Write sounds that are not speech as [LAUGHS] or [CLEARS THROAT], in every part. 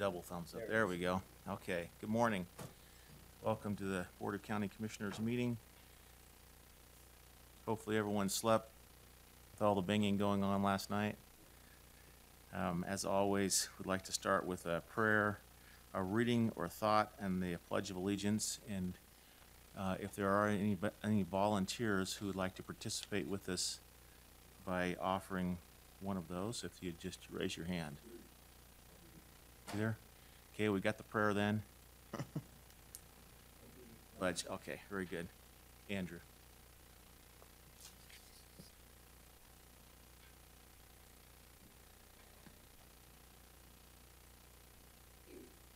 double thumbs up. There we go. Okay, good morning. Welcome to the Board of County Commissioners meeting. Hopefully everyone slept with all the banging going on last night. Um, as always, we'd like to start with a prayer, a reading or thought, and the Pledge of Allegiance. And uh, if there are any, any volunteers who would like to participate with us by offering one of those, if you'd just raise your hand. You there? Okay, we got the prayer then. Pledge, okay, very good. Andrew.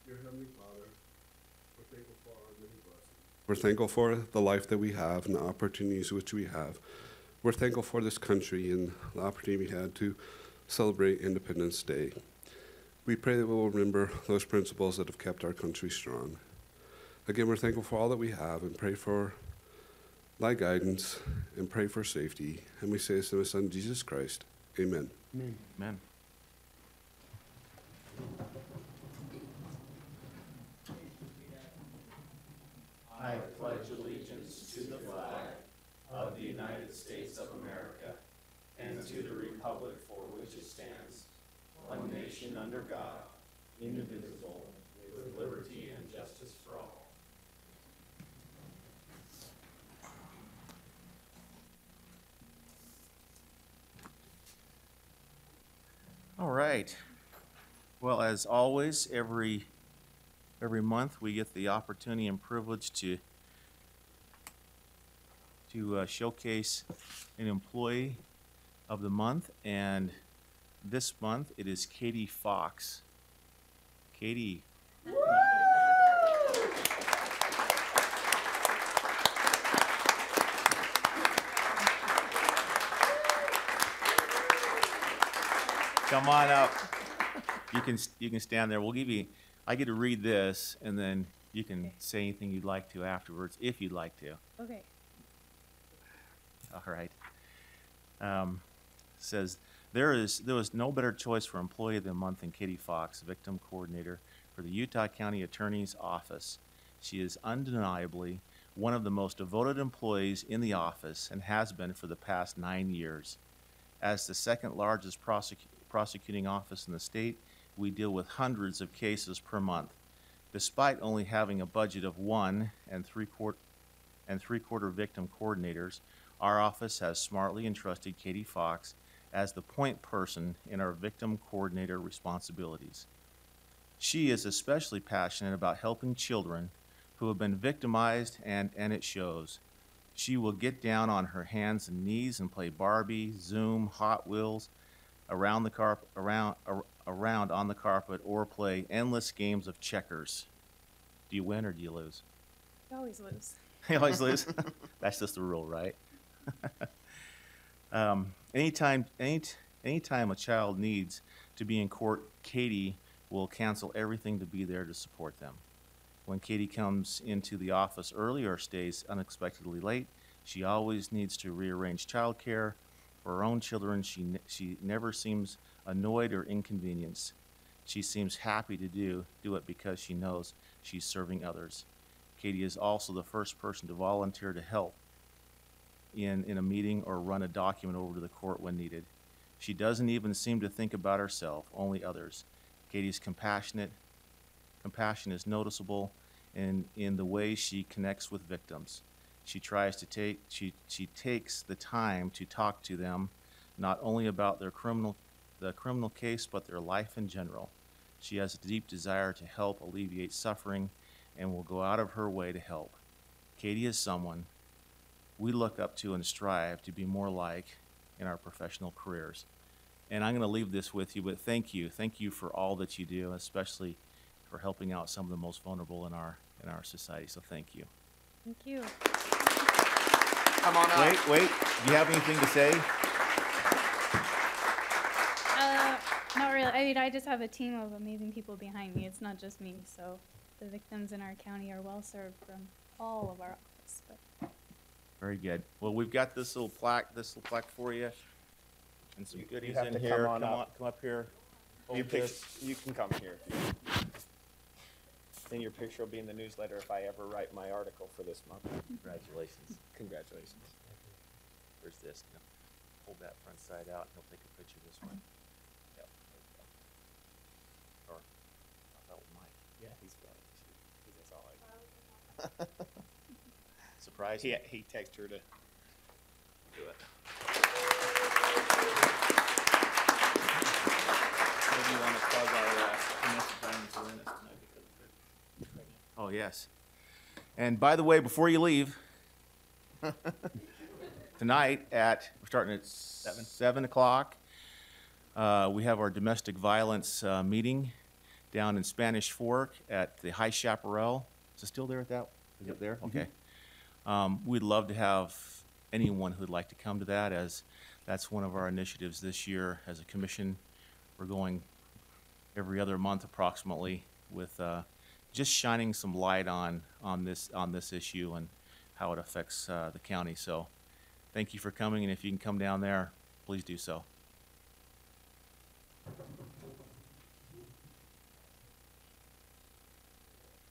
Dear Heavenly Father, we're thankful for our many blessings. We're thankful for the life that we have and the opportunities which we have. We're thankful for this country and the opportunity we had to celebrate Independence Day. We pray that we'll remember those principles that have kept our country strong. Again, we're thankful for all that we have and pray for thy guidance and pray for safety. And we say this in the Son, Jesus Christ. Amen. Amen. I pledge allegiance to the flag of the United States of America and to the republic for which it stands, one nation under God, indivisible, with liberty and justice for all. All right. Well, as always, every, every month, we get the opportunity and privilege to, to uh, showcase an employee of the month, and this month, it is Katie Fox. Katie. Come on up. You can, you can stand there. We'll give you, I get to read this, and then you can say anything you'd like to afterwards, if you'd like to. Okay. All right. Um, says, there is, there was no better choice for Employee of the Month than Katie Fox, Victim Coordinator for the Utah County Attorney's Office. She is undeniably one of the most devoted employees in the office and has been for the past nine years. As the second largest prosecu- prosecuting office in the state, we deal with hundreds of cases per month. Despite only having a budget of one and three quarter and three quarter victim coordinators, our office has smartly entrusted Katie Fox as the point person in our victim coordinator responsibilities. She is especially passionate about helping children who have been victimized and, and it shows. She will get down on her hands and knees and play Barbie, Zoom, Hot Wheels around the carpet, around, ar- around on the carpet, or play endless games of checkers. Do you win or do you lose? You always lose. [LAUGHS] You always lose. [LAUGHS] That's just the rule, right? [LAUGHS] um, anytime, any, anytime a child needs to be in court, Katie will cancel everything to be there to support them. When Katie comes into the office early or stays unexpectedly late, she always needs to rearrange childcare for her own children. She, she never seems annoyed or inconvenienced. She seems happy to do, do it because she knows she's serving others. Katie is also the first person to volunteer to help in, in a meeting or run a document over to the court when needed. She doesn't even seem to think about herself, only others. Katie's compassionate, compassion is noticeable in, in the way she connects with victims. She tries to take, she, she takes the time to talk to them, not only about their criminal, the criminal case, but their life in general. She has a deep desire to help alleviate suffering and will go out of her way to help. Katie is someone we look up to and strive to be more like in our professional careers. And I'm going to leave this with you, but thank you. Thank you for all that you do, especially for helping out some of the most vulnerable in our in our society. So thank you. Thank you. Come on up. Wait, wait. Do you have anything to say? Uh, not really. I mean, I just have a team of amazing people behind me. It's not just me. So the victims in our county are well served from all of our office. But Very good. Well, we've got this little plaque, this little plaque for you, and some You- you goodies have in to come here. on come up. on, come up here. You Hold pick, this. you can come here. And your picture will be in the newsletter if I ever write my article for this month. Congratulations. Congratulations. Where's this? No. Hold that front side out, and he'll take a picture this way. Yep, there we go. Or, I thought with Mike. Yeah, he's got it. He- That's all I. [LAUGHS] [LAUGHS] Surprise? He, he texted her to do it. Maybe you wanna plug our, uh, domestic violence awareness tonight because they're pregnant. Oh, yes. And by the way, before you leave, [LAUGHS] tonight at, we're starting at Seven. seven o'clock. Uh, we have our domestic violence, uh, meeting down in Spanish Fork at the High Chaparral. Is it still there at that? Is it there? Okay. Um, we'd love to have anyone who'd like to come to that as that's one of our initiatives this year as a commission. We're going every other month approximately with, uh, just shining some light on, on this, on this issue and how it affects, uh, the county. So thank you for coming, and if you can come down there, please do so.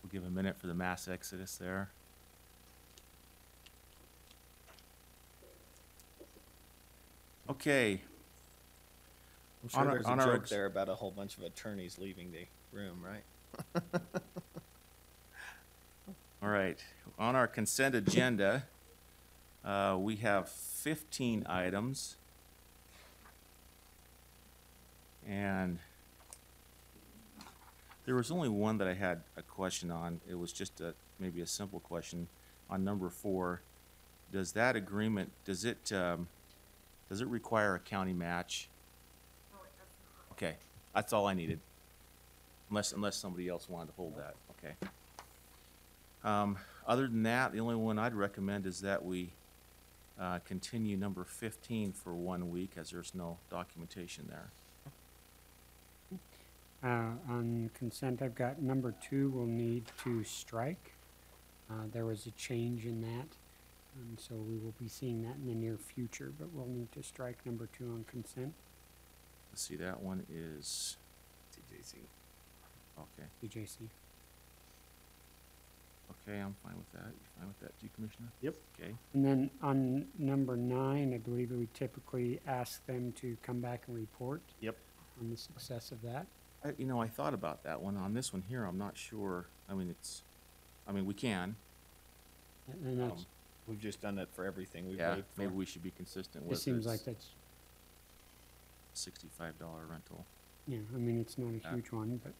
We'll give a minute for the mass exodus there. Okay, I'm sure On our- there's a on our joke ex- there about a whole bunch of attorneys leaving the room, right? [LAUGHS] All right, on our consent agenda, uh, we have fifteen items. And there was only one that I had a question on. It was just a, maybe a simple question. On number four, does that agreement, does it, um, does it require a county match? Okay, that's all I needed. Unless, unless somebody else wanted to hold that, okay. Um, other than that, the only one I'd recommend is that we, uh, continue number fifteen for one week, as there's no documentation there. Uh, on consent, I've got number two will need to strike. Uh, there was a change in that, and so we will be seeing that in the near future, but we'll need to strike number two on consent. Let's see, that one is, TJC. okay, BJC. okay, I'm fine with that. You fine with that too, Commissioner? Yep. Okay, And then on number nine, I believe we typically ask them to come back and report Yep. on the success of that. I, you know, I thought about that one. On this one here, I'm not sure. I mean, it's, I mean, we can. And and that's, Um, We've just done that for everything we've Yeah, waived for. maybe we should be consistent with it seems like that's, sixty-five dollar rental. yeah, I mean, it's not Yeah. a huge one, but,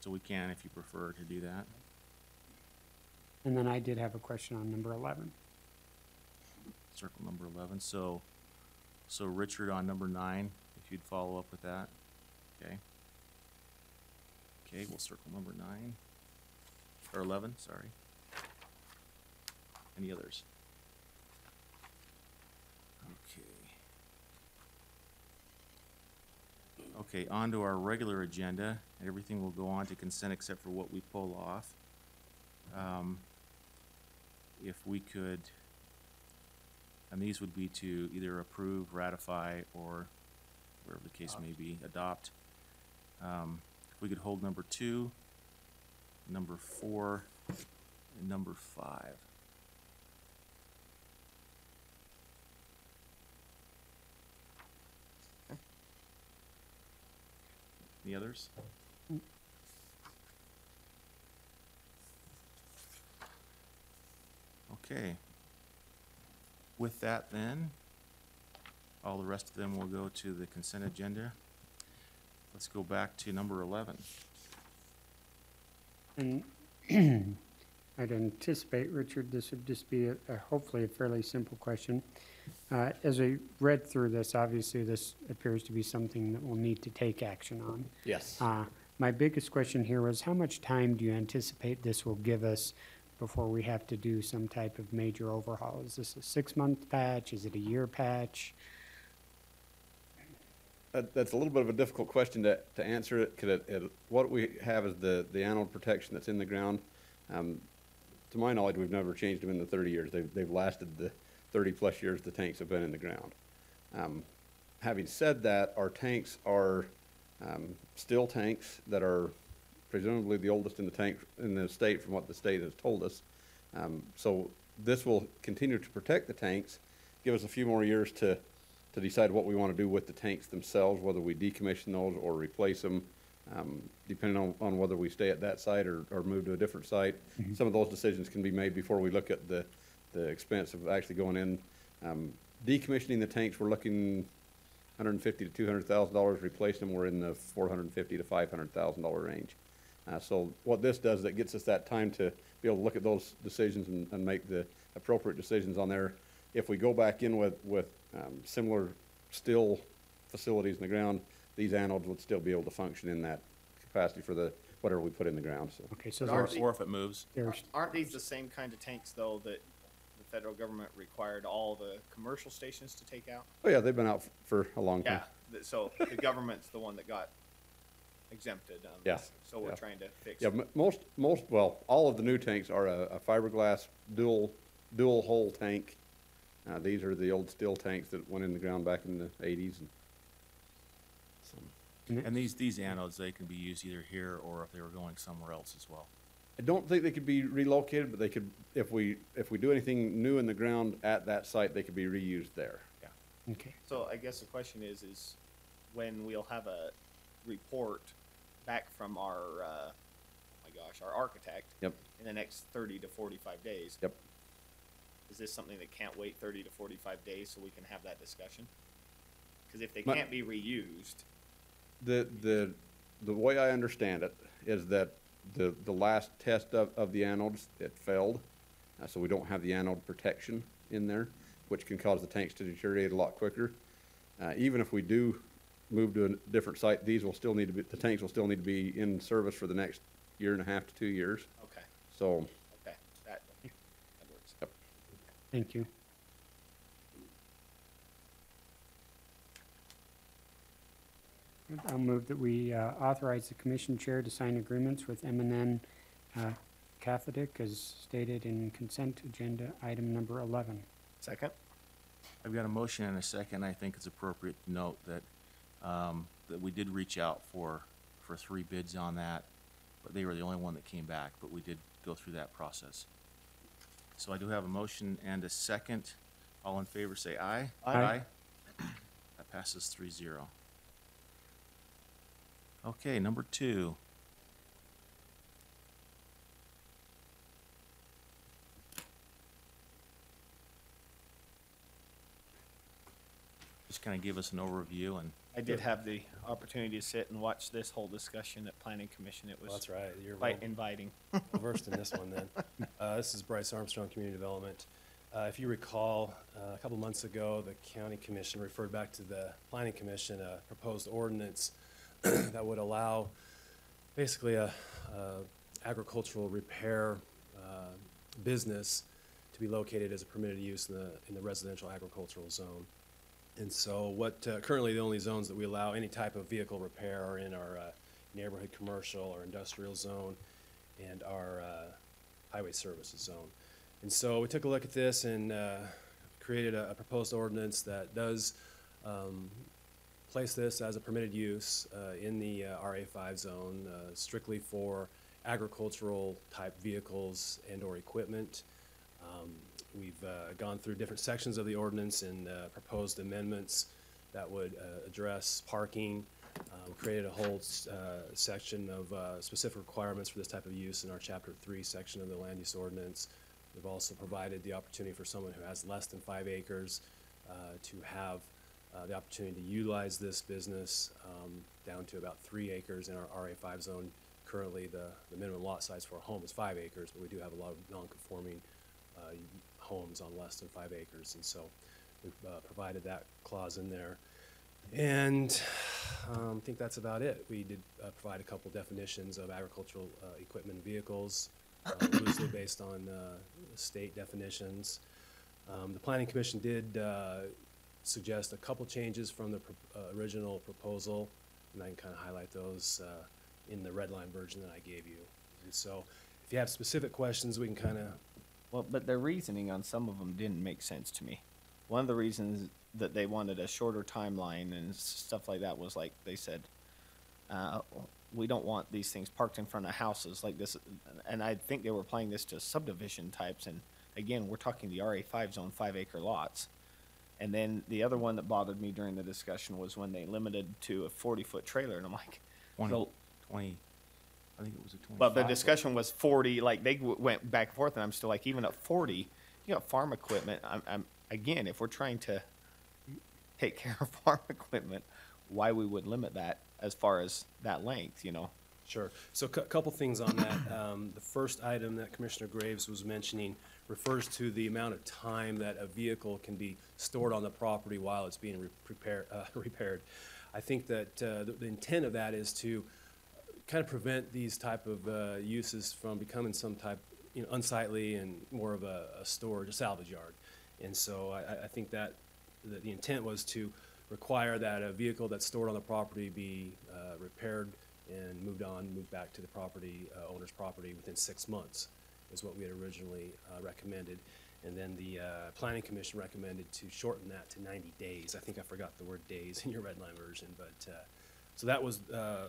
So we can if you prefer to do that. and then I did have a question on number eleven. Circle number eleven, so, so Richard on number nine, if you'd follow up with that, okay? Okay, we'll circle number nine, or eleven, sorry. Any others? Okay. On to our regular agenda, everything will go on to consent except for what we pull off. Um, If we could, and these would be to either approve, ratify, or wherever the case may be, adopt. Um, If we could hold number two, number four, and number five. Any others? Okay. With that then, all the rest of them will go to the consent agenda. Let's go back to number eleven. And [CLEARS THROAT] I'd anticipate, Richard, this would just be a, a hopefully a fairly simple question. Uh, as I read through this, obviously this appears to be something that we'll need to take action on. Yes. Uh, my biggest question here was how much time do you anticipate this will give us before we have to do some type of major overhaul? Is this a six-month patch? Is it a year patch? That, that's a little bit of a difficult question to, to answer it, because it, it, what we have is the, the anode protection that's in the ground. Um, to my knowledge, we've never changed them in the thirty years. They've, they've lasted the thirty-plus years the tanks have been in the ground. Um, having said that, our tanks are, um, steel tanks that are presumably the oldest in the tank, in the state from what the state has told us. Um, so this will continue to protect the tanks, give us a few more years to, to decide what we want to do with the tanks themselves, whether we decommission those or replace them, um, depending on, on whether we stay at that site or, or move to a different site. Some of those decisions can be made before we look at the, the expense of actually going in. Um, decommissioning the tanks, we're looking hundred and fifty to two hundred thousand dollars, replacing them, we're in the four hundred and fifty to five hundred thousand dollar range. Uh, so what this does, is it gets us that time to be able to look at those decisions and, and make the appropriate decisions on there. If we go back in with, with, um, similar still facilities in the ground, these anodes would still be able to function in that capacity for the, whatever we put in the ground, so. Okay, so Or, or if it moves. Aren't these the same kind of tanks, though, that the federal government required all the commercial stations to take out? Oh, yeah, they've been out f- for a long time. Yeah, so the government's the one that got exempted on Yeah, this, so we're yeah. trying to fix. It. Yeah, m- most, most, well, all of the new tanks are a, a fiberglass dual, dual hole tank. Uh, these are the old steel tanks that went in the ground back in the eighties and. And these, these anodes, they can be used either here or if they were going somewhere else as well. I don't think they could be relocated, but they could, if we, if we do anything new in the ground at that site, they could be reused there. Yeah. Okay, So I guess the question is, is when we'll have a report back from our, uh, oh my gosh, our architect. Yep. In the next thirty to forty-five days. Yep. Is this something that can't wait thirty to forty-five days so we can have that discussion? Cause if they My- can't be reused, The, the, the way I understand it is that the, the last test of, of the anodes, it failed. Uh, so we don't have the anode protection in there, which can cause the tanks to deteriorate a lot quicker. Uh, even if we do move to a different site, these will still need to be, the tanks will still need to be in service for the next year and a half to two years. okay, So, okay, that, that works. Yep. thank you. I'll move that we uh, authorize the commission chair to sign agreements with M and N uh, Cathodic as stated in consent agenda item number eleven. Second? I've got a motion and a second. I think it's appropriate to note that, um, that we did reach out for, for three bids on that, but they were the only one that came back, but we did go through that process. So I do have a motion and a second. All in favor, say aye. Aye. That passes three zero. Okay, number two. Just kind of give us an overview and I did have the opportunity to sit and watch this whole discussion at planning commission. It Well, was That's right, you're well quite inviting. well [LAUGHS] versed in this one then. [LAUGHS] Uh, this is Bryce Armstrong, Community Development. Uh, if you recall, uh, a couple months ago, the county commission referred back to the planning commission, a proposed ordinance [CLEARS THROAT] that would allow basically a, a agricultural repair, uh, business to be located as a permitted use in the, in the residential agricultural zone. And so what, uh, currently the only zones that we allow any type of vehicle repair are in our, uh, neighborhood commercial or industrial zone and our, uh, highway services zone. And so we took a look at this and, uh, created a, a proposed ordinance that does, um, place this as a permitted use, uh, in the, uh, RA five zone, uh, strictly for agricultural type vehicles and or equipment. Um, We've uh, gone through different sections of the ordinance and uh, proposed amendments that would address parking. we Created a whole section of specific requirements for this type of use in our Chapter Three section of the land use ordinance. We've also provided the opportunity for someone who has less than five acres uh, to have uh, the opportunity to utilize this business um, down to about three acres in our RA five zone. Currently, the, the minimum lot size for a home is five acres, but we do have a lot of non-conforming uh, homes on less than five acres, and so we've uh, provided that clause in there. And um, I think that's about it. We did uh, provide a couple definitions of agricultural uh, equipment and vehicles, uh, loosely based on state definitions. Um, The planning commission did suggest a couple changes from the pro- uh, original proposal, and I can kind of highlight those uh, in the red line version that I gave you. And so if you have specific questions, we can kind of Well, but their reasoning on some of them didn't make sense to me. One of the reasons that they wanted a shorter timeline and stuff like that was like they said, uh, we don't want these things parked in front of houses like this. And I think they were applying this to subdivision types. And again, we're talking the RA five zone, five acre lots. And then the other one that bothered me during the discussion was when they limited to a forty foot trailer. And I'm like, Twenty, so- twenty, I think it was a 20. but the discussion was forty, like they w- went back and forth and I'm still like, even at forty, you got farm equipment. I'm, I'm, again, if we're trying to take [LAUGHS] care of farm equipment, why we would limit that as far as that length, you know? Sure. So a couple things on that. [COUGHS] Um, The first item that Commissioner Graves was mentioning refers to the amount of time that a vehicle can be stored on the property while it's being uh, [LAUGHS] repaired. I think that uh, the the intent of that is to kind of prevent these type of uh, uses from becoming some type, you know, unsightly and more of a a storage, a salvage yard. And so I- I, I think that, that the intent was to require that a vehicle that's stored on the property be uh, repaired and moved on, moved back to the property, uh, owner's property within six months, is what we had originally uh, recommended. And then the uh, planning commission recommended to shorten that to ninety days. I think I forgot the word days in your red line version, but, uh, so that was uh,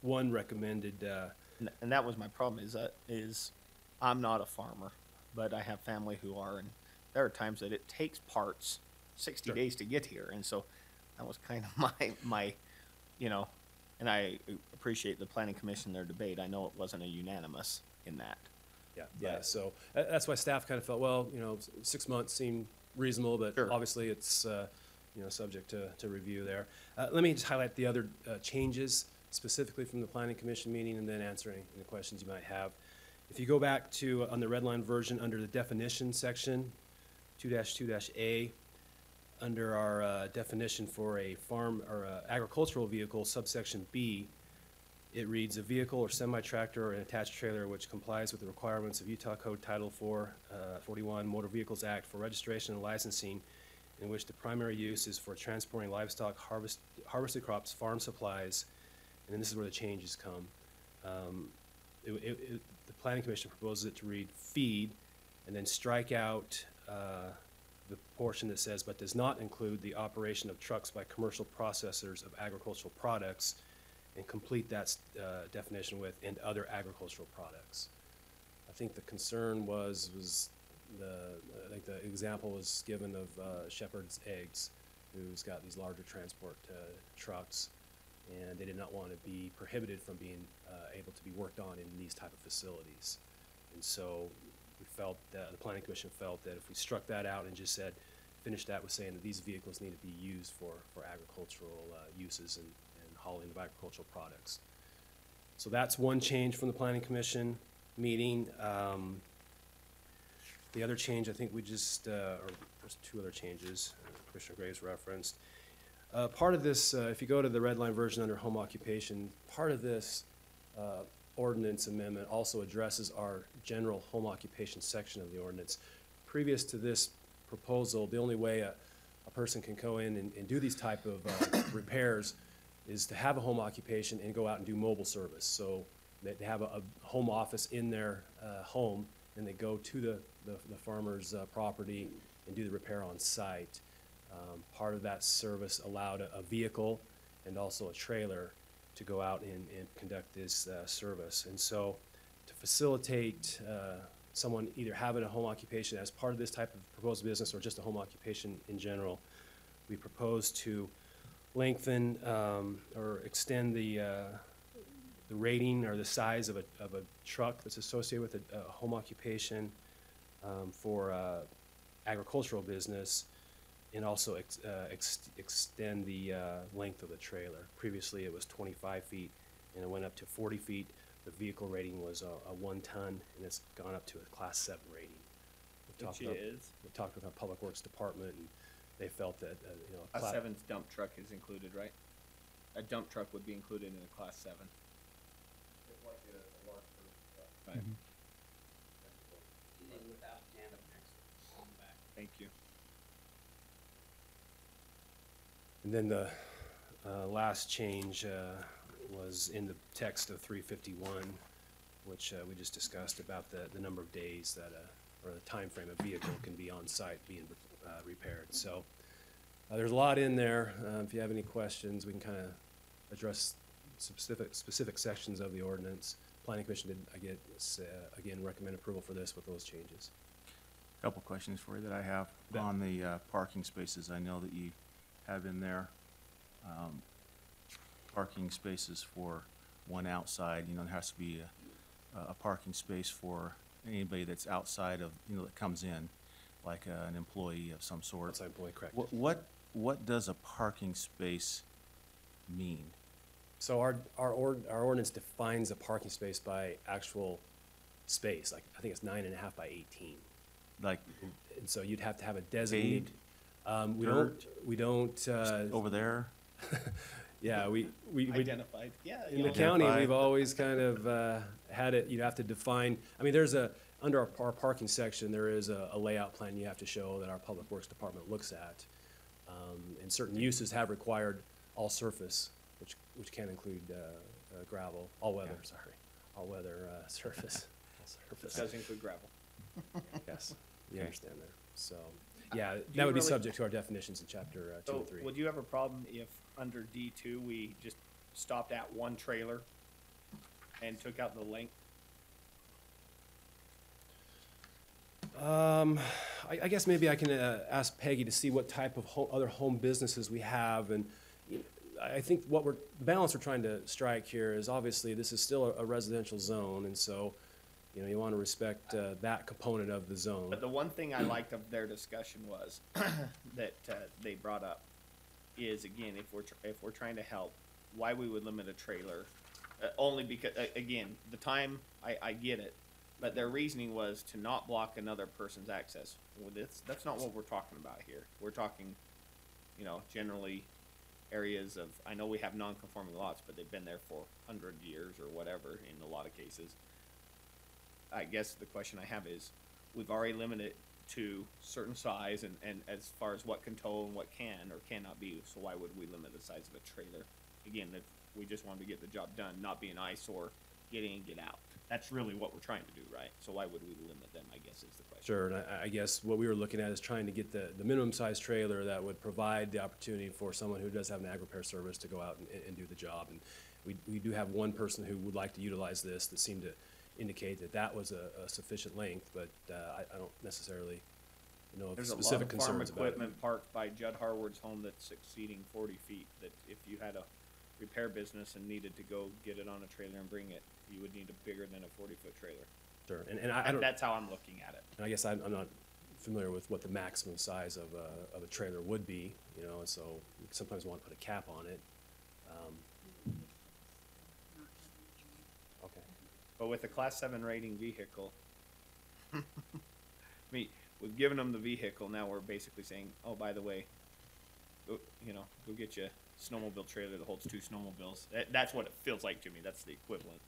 one recommended, uh, And, and that was my problem is that is I'm not a farmer, but I have family who are, and there are times that it takes parts sixty Sure. days to get here, and so that was kind of [LAUGHS] my my, you know, and I appreciate the planning commission their debate. I know it wasn't a unanimous in that. Yeah, yeah, so tha- that's why staff kind of felt, well, you know, s- six months seemed reasonable, but Sure. obviously it's, uh, you know, subject to, to review there. Uh, let me just highlight the other, uh, changes specifically from the planning commission meeting and then answer any, any questions you might have. If you go back to, uh, on the red line version, under the definition section, two dash two dash A, under our, uh, definition for a farm or uh, agricultural vehicle subsection B, it reads, "A vehicle or semi-tractor or an attached trailer which complies with the requirements of Utah Code Title 4, uh, 41 Motor Vehicles Act for registration and licensing, in which the primary use is for transporting livestock, harvest, harvested crops, farm supplies," and then this is where the changes come. Um, it- it- it- The planning commission proposes it to read "feed," and then strike out uh, the portion that says, "but does not include the operation of trucks by commercial processors of agricultural products," and complete that uh, definition with "and other agricultural products." I think the concern was, was the, I think the example was given of uh, Shepherd's Eggs, who's got these larger transport uh, trucks, and they did not want to be prohibited from being uh, able to be worked on in these type of facilities. And so we felt, that the planning commission felt that if we struck that out and just said, finished that with saying that these vehicles need to be used for, for agricultural uh, uses and hauling of agricultural products. So that's one change from the planning commission meeting. Um, The other change, I think we just, uh, or there's two other changes uh, Commissioner Graves referenced. Uh, Part of this, uh, if you go to the red line version under home occupation, part of this uh, ordinance amendment also addresses our general home occupation section of the ordinance. Previous to this proposal, the only way a, a person can go in and, and do these type of uh, repairs is to have a home occupation and go out and do mobile service. So they have a, a home office in their uh, home, and they go to the, the the farmer's uh, property and do the repair on site. Um, Part of that service allowed a, a vehicle and also a trailer to go out and, and conduct this uh, service. And so to facilitate uh, someone either having a home occupation as part of this type of proposed business or just a home occupation in general, we propose to lengthen um, or extend the, uh, the rating or the size of a, of a truck that's associated with a, a home occupation um, for uh, agricultural business and also ex- uh, ex- extend the uh, length of the trailer. Previously, it was 25 feet, and it went up to 40 feet. The vehicle rating was a, a one ton, and it's gone up to a class seven rating. We've talked about- We talked with our public works department, and they felt that, uh, you know. A cla- seven dump truck is included, right? A dump truck would be included in a class seven. Right. Thank you. And then the uh, last change uh, was in the text of 351, which uh, we just discussed about the, the number of days that, a- or the time frame a vehicle can be on site being uh, repaired. So uh, there's a lot in there. Uh, If you have any questions, we can kind of address specific, specific sections of the ordinance. Planning Commission did, I get, uh, again, recommend approval for this with those changes. A Couple questions for you that I have. On the uh, parking spaces, I know that you have in there um, parking spaces for one outside, you know, there has to be a, a parking space for anybody that's outside of, you know, that comes in, like uh, an employee of some sort. Outside employee, correct. What, what, what does a parking space mean? So our, our ord, our ordinance defines a parking space by actual space, like, I think it's nine and a half by eighteen. Like And so you'd have to have a designated. Um, we don't, we don't, uh, over there? [LAUGHS] yeah, we, we, we, Identified, yeah. in the know. county, Identify. we've always kind of, uh, had it, you'd have to define, I mean, there's a, under our, our parking section, there is a, a layout plan you have to show that our Public Works Department looks at. Um, and certain uses have required all surface, which, which can include, uh, uh, gravel, all weather, sorry, all weather, uh, [LAUGHS] surface, all surface. Does include gravel. [LAUGHS] Yes, you Okay. understand there. So, yeah, you that would be really- subject to our definitions in chapter uh, two So and three. would you have a problem if under D two, we just stopped at one trailer and took out the length? Um, I, I guess maybe I can uh, ask Peggy to see what type of ho- other home businesses we have, and you know, I think what we're balance we're trying to strike here is obviously this is still a, a residential zone, and so you know you want to respect uh, that component of the zone. But the one thing I liked of their discussion was, [CLEARS THROAT] that, uh, they brought up, is again, if we're, if we're trying to help, why we would limit a trailer, uh, only because, again, the time, I, I get it, but their reasoning was to not block another person's access. Well, that's, that's not what we're talking about here. We're talking, you know, generally areas of, I know we have non-conforming lots, but they've been there for hundred years or whatever in a lot of cases. I guess the question I have is, we've already limited to certain size and, and as far as what can tow and what can or cannot be, so why would we limit the size of a trailer? Again, if we just wanted to get the job done, not be an eyesore, get in, get out. That's really what we're trying to do, right? So why would we limit them, I guess is the question. Sure, and I, I guess what we were looking at is trying to get the, the minimum size trailer that would provide the opportunity for someone who does have an ag repair service to go out and, and do the job. And we, we do have one person who would like to utilize this that seemed to indicate that that was a, a sufficient length, but, uh, I, I don't necessarily know of There's a lot specific of farm concerns about it. equipment parked by Judd Harward's home that's exceeding forty feet, that if you had a repair business and needed to go get it on a trailer and bring it, you would need a bigger than a forty-foot trailer. Sure, and, and I, I don't, That's how I'm looking at it. and I guess I'm, I'm not familiar with what the maximum size of a, of a trailer would be, you know, and so you sometimes want to put a cap on it. Um, Okay. But with a class seven rating vehicle, [LAUGHS] I mean, we've given them the vehicle, now we're basically saying, oh, by the way, go, you know, go get you snowmobile trailer that holds two snowmobiles. That, that's what it feels like to me, that's the equivalent.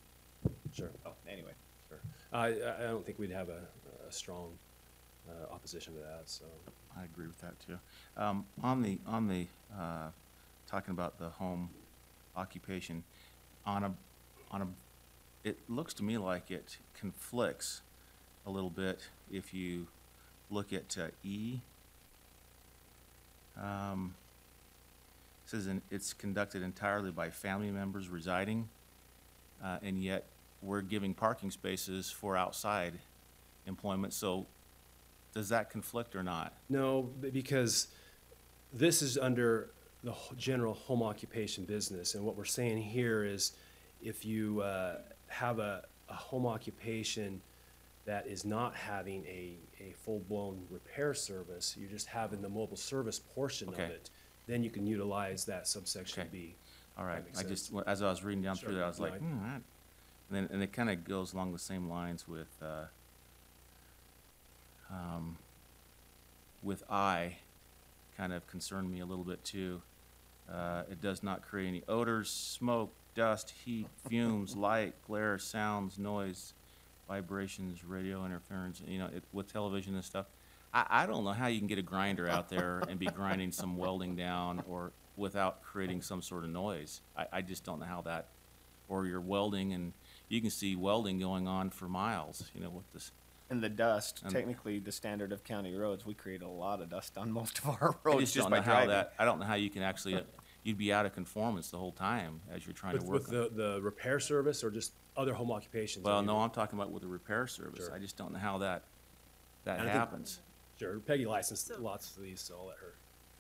Sure. Oh, anyway. Sure. I, I I don't think we'd have a, a strong uh, opposition to that, so. I agree with that too. Um, on the, on the, uh, talking about the home occupation, on a, on a, it looks to me like it conflicts a little bit if you look at, uh, E. Um, it says in, it's conducted entirely by family members residing, uh, and yet we're giving parking spaces for outside employment, so does that conflict or not? No, b- because this is under the general home occupation business, and what we're saying here is if you uh, have a, a home occupation that is not having a, a full-blown repair service, you're just having the mobile service portion of Okay. it, then you can utilize that subsection Okay. B. All right, makes I sense. just, well, as I was reading down through Sure, that, I was no, like, I- hmm, that, and then, and it kind of goes along the same lines with, uh, um, with I, kind of concerned me a little bit too. Uh, it does not create any odors, smoke, dust, heat, fumes, [LAUGHS] light, glare, sounds, noise, vibrations, radio interference, you know, it, with television and stuff. I, I don't know how you can get a grinder out there and be grinding some welding down or without creating some sort of noise. I, I just don't know how that, or you're welding and you can see welding going on for miles, you know, with this. And the dust, Um, technically, the standard of county roads, we create a lot of dust on most of our I roads just just don't by know how driving. that, I don't know how you can actually, you'd be out of conformance the whole time as you're trying to With, work. with on- the, the repair service or just other home occupations? Well, mean, no, I'm talking about with the repair service. Sure. I just don't know how that, that And I think- happens. Sure, Peggy licensed So- lots of these, so I'll let her.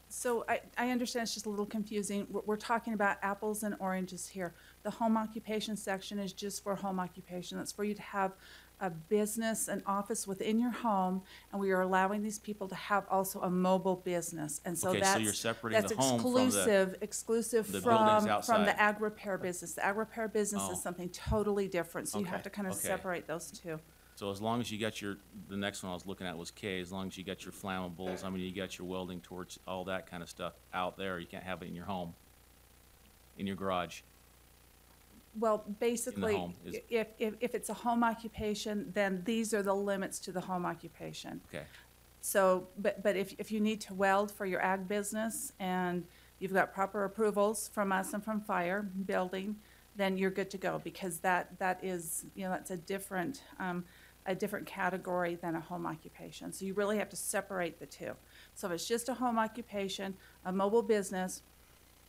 So I, I understand it's just a little confusing. We're, we're talking about apples and oranges here. The home occupation section is just for home occupation. That's for you to have a business, an office within your home, and we are allowing these people to have also a mobile business. And so Okay, so that's, you're separating that's the home from the- exclusive, exclusive the from, buildings from outside. the ag repair business. The ag repair business Oh. is something totally different, so you have to kind of okay. separate those two. So as long as you got your, the next one I was looking at was K, as long as you got your flammables, I mean, you got your welding torch, all that kind of stuff out there, you can't have it in your home, in your garage. Well, basically, home is- if, if, if it's a home occupation, then these are the limits to the home occupation. Okay, So, but, but if, if you need to weld for your ag business and you've got proper approvals from us and from fire, building, then you're good to go, because that, that is, you know, that's a different, um, a different category than a home occupation. So you really have to separate the two. So if it's just a home occupation, a mobile business,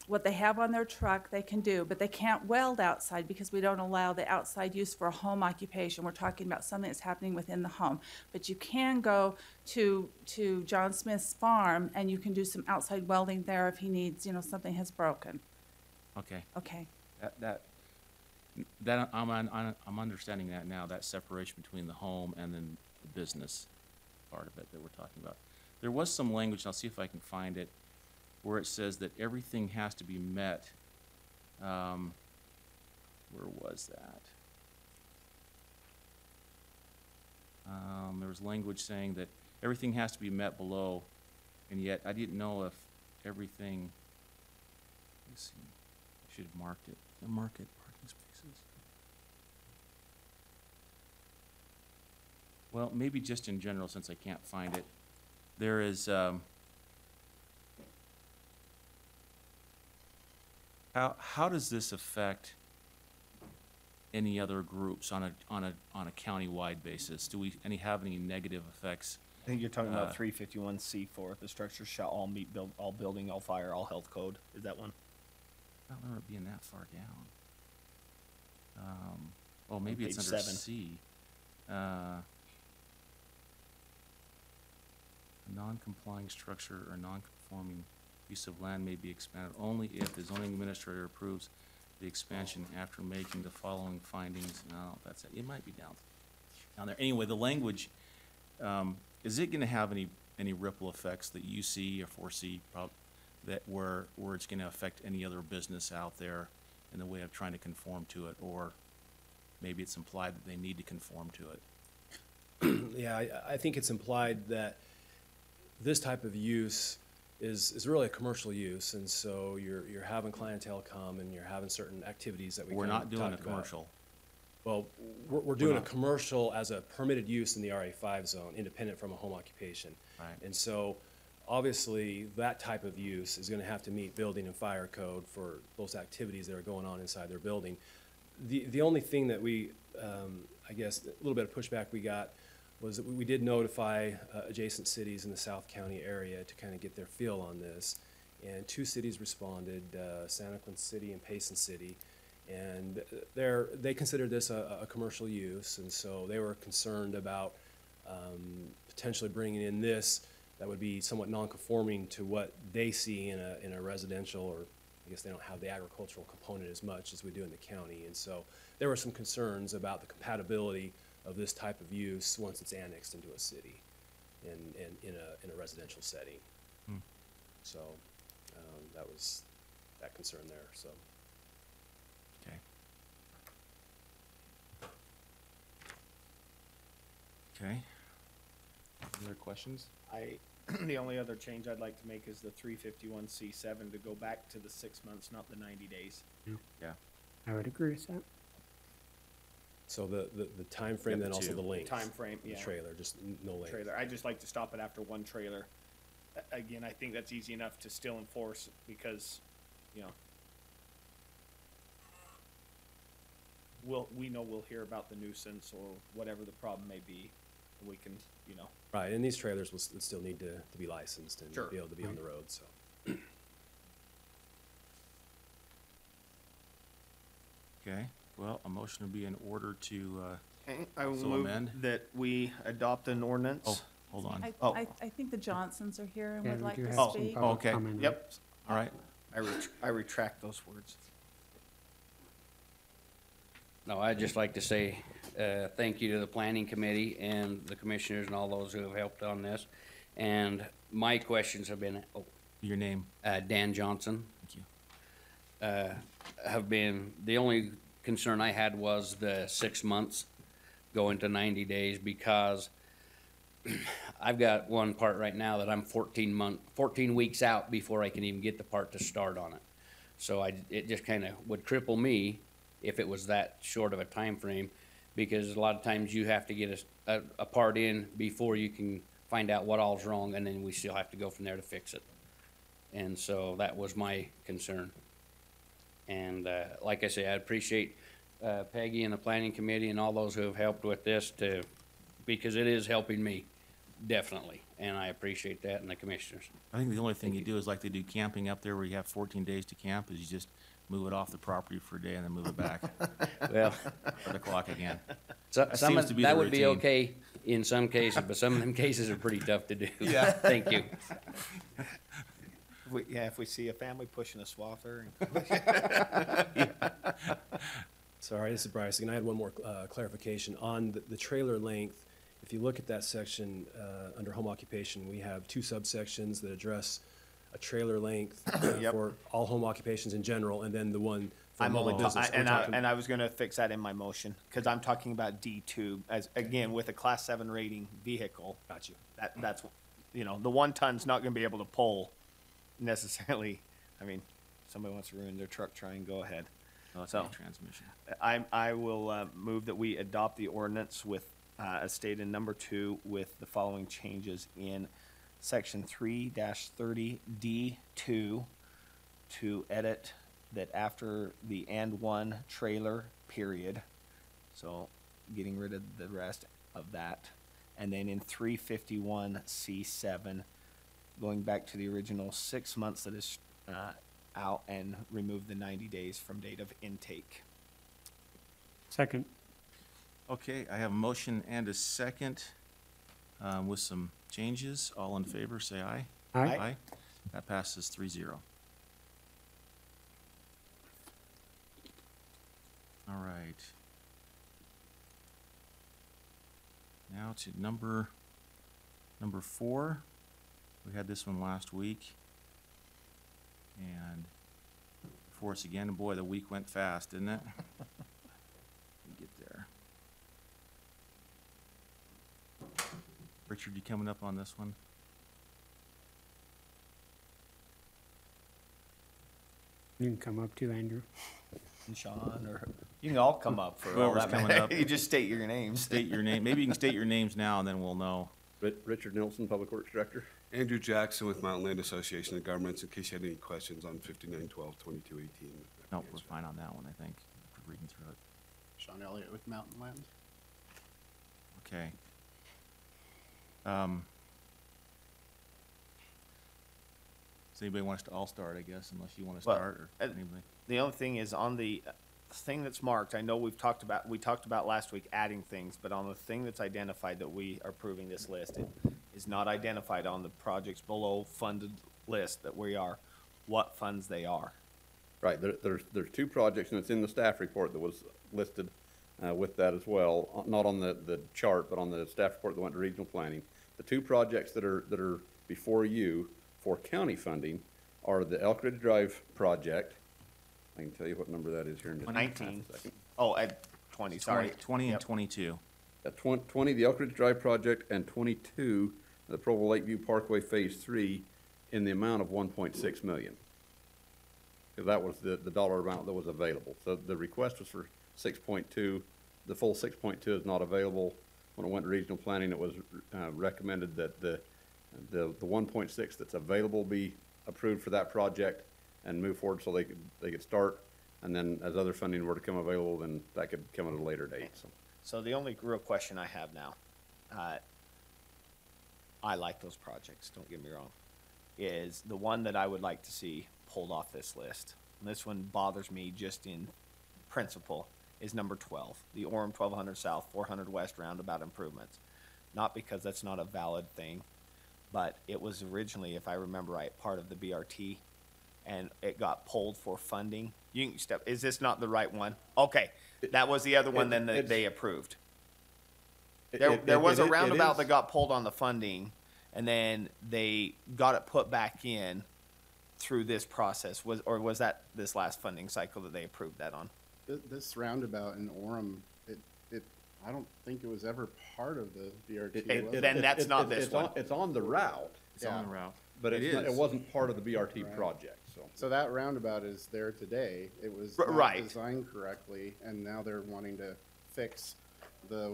what they have on their truck, they can do, but they can't weld outside because we don't allow the outside use for a home occupation. We're talking about something that's happening within the home. But you can go to, to John Smith's farm and you can do some outside welding there if he needs, you know, something has broken. okay, Okay, that, that, that, I'm, I'm, I'm understanding that now, that separation between the home and then the business part of it that we're talking about. There was some language, and I'll see if I can find it, where it says that everything has to be met. Um, where was that? Um, there was language saying that everything has to be met below, and yet I didn't know if everything, let's see, I should have marked it. I mark it, parking spaces? Well, maybe just in general, since I can't find it. There is, um, how, how does this affect any other groups on a, on a, on a county-wide basis? Do we, any, have any negative effects? I think you're talking Uh, about three fifty-one C four, the structure shall all meet build, all building, all fire, all health code, is that one? I don't remember it being that far down. Um, oh, maybe it's page under seven. C. Uh, a non-complying structure or non-conforming use of land may be expanded only if the zoning administrator approves the expansion after making the following findings. No, that's it. It might be down, down there. Anyway, the language, um, is it gonna have any, any ripple effects that you see or foresee prob- that where, where it's gonna affect any other business out there in the way of trying to conform to it, or maybe it's implied that they need to conform to it? [CLEARS THROAT] Yeah, I, I think it's implied that this type of use is, is really a commercial use, and so you're, you're having clientele come and you're having certain activities that we We're kinda not doing a talked about. commercial. Well, we're, we're doing a not. commercial as a permitted use in the RA five zone, independent from a home occupation. Right. And so, obviously, that type of use is gonna have to meet building and fire code for those activities that are going on inside their building. The, the only thing that we, um, I guess, a little bit of pushback we got was that we, did notify, uh, adjacent cities in the South County area to kind of get their feel on this. And two cities responded, uh, Santaquin City and Payson City. And they're, they considered this a, a commercial use, and so they were concerned about, um, potentially bringing in this that would be somewhat non-conforming to what they see in a, in a residential, or I guess they don't have the agricultural component as much as we do in the county. And so there were some concerns about the compatibility of this type of use once it's annexed into a city and, and in a, in a residential setting. Hmm. So, um, that was that concern there, so. Okay. Okay. Any other questions? I, [CLEARS THROAT] the only other change I'd like to make is the three fifty-one C seven to go back to the six months, not the ninety days. Yeah. Yeah. I would agree with that. So the, the, the timeframe, then also the length. Time frame, The yeah. trailer, just n- no length. Trailer, I just like to stop it after one trailer. A- Again, I think that's easy enough to still enforce because, you know, we'll, we know we'll hear about the nuisance or whatever the problem may be. We can, you know, Right, and these trailers will, s- would still need to, to be licensed and Sure. be able to be on the road, so. [CLEARS THROAT] Okay, well, a motion would be in order to, uh, Okay, I will So move amend? that we adopt an ordinance. oh, hold on. I, Oh. I, I think the Johnsons are here and Yeah, would we like do to have some speak. public Okay. comment. Yep, All right, I ret- I retract those words. No, I'd just like to say, uh, thank you to the planning committee and the commissioners and all those who have helped on this. And my questions have been, oh, your name, uh, Dan Johnson, thank you. uh, have been, the only concern I had was the six months going to ninety days because [CLEARS THROAT] I've got one part right now that I'm fourteen month, fourteen weeks out before I can even get the part to start on it. So I, it just kinda would cripple me if it was that short of a time frame, because a lot of times you have to get a a part in before you can find out what all's wrong, and then we still have to go from there to fix it. And so that was my concern. And, uh, like I say, I appreciate, uh, Peggy and the planning committee and all those who have helped with this to, because it is helping me, definitely. And I appreciate that and the commissioners. I think the only thing you do is like they do camping up there where you have fourteen days to camp, is you just move it off the property for a day and then move it back, [LAUGHS] Well, for the clock again. so, That some seems of, to be that the would be routine. okay in some cases, but some of them [LAUGHS] cases are pretty tough to do. Yeah. [LAUGHS] Thank you. If we, yeah, if we see a family pushing a swather and [LAUGHS] Sorry, this is Bryce. And I had one more uh, clarification. On the- the trailer length, if you look at that section uh, under home occupation, we have two subsections that address a trailer length [COUGHS] Yep. for all home occupations in general, and then the one for I'm only, ta- multi-business. I- We're and I, talking- and I was gonna fix that in my motion, cause I'm talking about D two, as, again, with a class seven rating vehicle. Got you. That, that's, you know, the one ton's not gonna be able to pull necessarily, I mean, somebody wants to ruin their truck, try and go ahead. Oh, it's So- transmission. I, I will, uh, move that we adopt the ordinance with, uh, as stated in number two, with the following changes in section three thirty D two to edit that after the and one trailer period, so getting rid of the rest of that. And then in three fifty-one C seven, going back to the original six months that is, uh, out and remove the ninety days from date of intake. Second, Okay, I have a motion and a second, um, with some changes. All in favor, say aye. aye? Aye. That passes three zero. All right. Now to number, number four. We had this one last week. And for us again, boy, the week went fast, didn't it? [LAUGHS] Let me Get there. Richard, you coming up on this one? You can come up too, Andrew. [LAUGHS] And Sean, or you can all come up for all Whoever's that. coming matter. up. [LAUGHS] You just state your names. State your name, maybe you can state your names now and then we'll know. Ri- Richard Nelson, Public Works Director. Andrew Jackson with Mountainland Association of Governments, in case you had any questions on fifty-nine twelve, twenty-two eighteen. No, we're fine on that one, I think, after reading through it. Sean Elliott with Mountain Land. Okay. Um, Does anybody want us to all start, I guess, unless you want to Well, start or uh, anybody? The only thing is on the uh, thing that's marked, I know we've talked about, we talked about last week adding things, but on the thing that's identified that we are approving this list, it is not identified on the projects below funded list that we are, what funds they are. Right, there, there's, there's two projects, and it's in the staff report that was listed, uh, with that as well, uh, not on the, the chart, but on the staff report that went to regional planning. The two projects that are, that are before you for county funding are the Elk Ridge Drive project. I can tell you what number that is here in just a half a Nineteen. second. Oh, at twenty, sorry. Twenty and Yep. twenty-two. At twen- twenty, the Elk Ridge Drive project, and twenty-two, the Provo Lakeview Parkway Phase Three, in the amount of one point six million. that was the, the dollar amount that was available. So the request was for six point two. The full six point two is not available. When it went to regional planning, it was, uh, recommended that the, the, the one point six that's available be approved for that project and move forward so they could, they could start. And then as other funding were to come available, then that could come at a later date, so. So the only real question I have now, uh, I like those projects, don't get me wrong, is the one that I would like to see pulled off this list. And this one bothers me just in principle is number twelve, the Orem twelve hundred south, four hundred west roundabout improvements. Not because that's not a valid thing, but it was originally, if I remember right, part of the BRT, and it got pulled for funding. You can step, is this not the right one? Okay, that was the other one then that they approved. It- There, it- there it- was it- a it roundabout that got pulled on the funding, and then they got it put back in through this process. Was or was that this last funding cycle that they approved that on? This roundabout in Orem, it, it, I don't think it was ever part of the BRT. It- it- was it- it? then it- that's it- not it- this it's on- one. It's on the route, It's on the route. but It it's, not- it is. wasn't part of the BRT Right. project, so. So that roundabout is there today. It was R- not right. designed correctly, and now they're wanting to fix the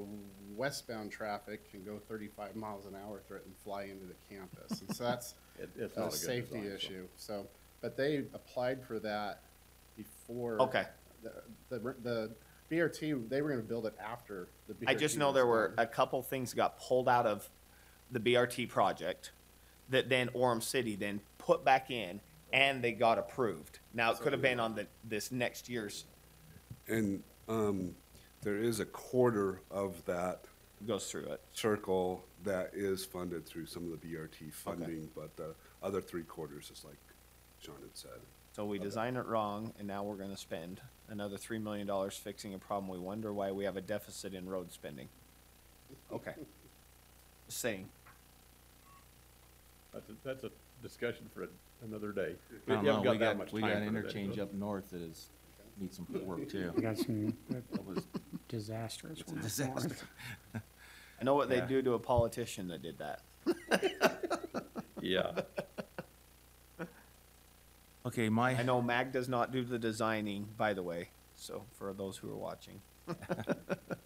westbound traffic can go thirty-five miles an hour through it and fly into the campus. And so that's [LAUGHS] It, it's a not a safety design, issue. So, but they applied for that before. Okay. The, the, the BRT, they were gonna build it after the BRT. I just know there were a couple things got pulled out of the BRT project that then Orem City then put back in, and they got approved. Now it could have been on the this next year's And, um, there is a quarter of that goes through it. circle that is funded through some of the BRT funding, but the other three quarters is like Sean had said. So we designed it wrong, and now we're gonna spend another three million dollars fixing a problem. We wonder why we have a deficit in road spending. Okay. Just Saying. That's a, that's a discussion for another day. I We don't haven't know, got we that got, much we time got for today, interchange so. up north that is, needs some work too. We got some That was disastrous It's a ones. disaster. I know what they'd Yeah. do to a politician that did that. [LAUGHS] Yeah. Okay, my. I know MAG does not do the designing, by the way, so for those who are watching. [LAUGHS]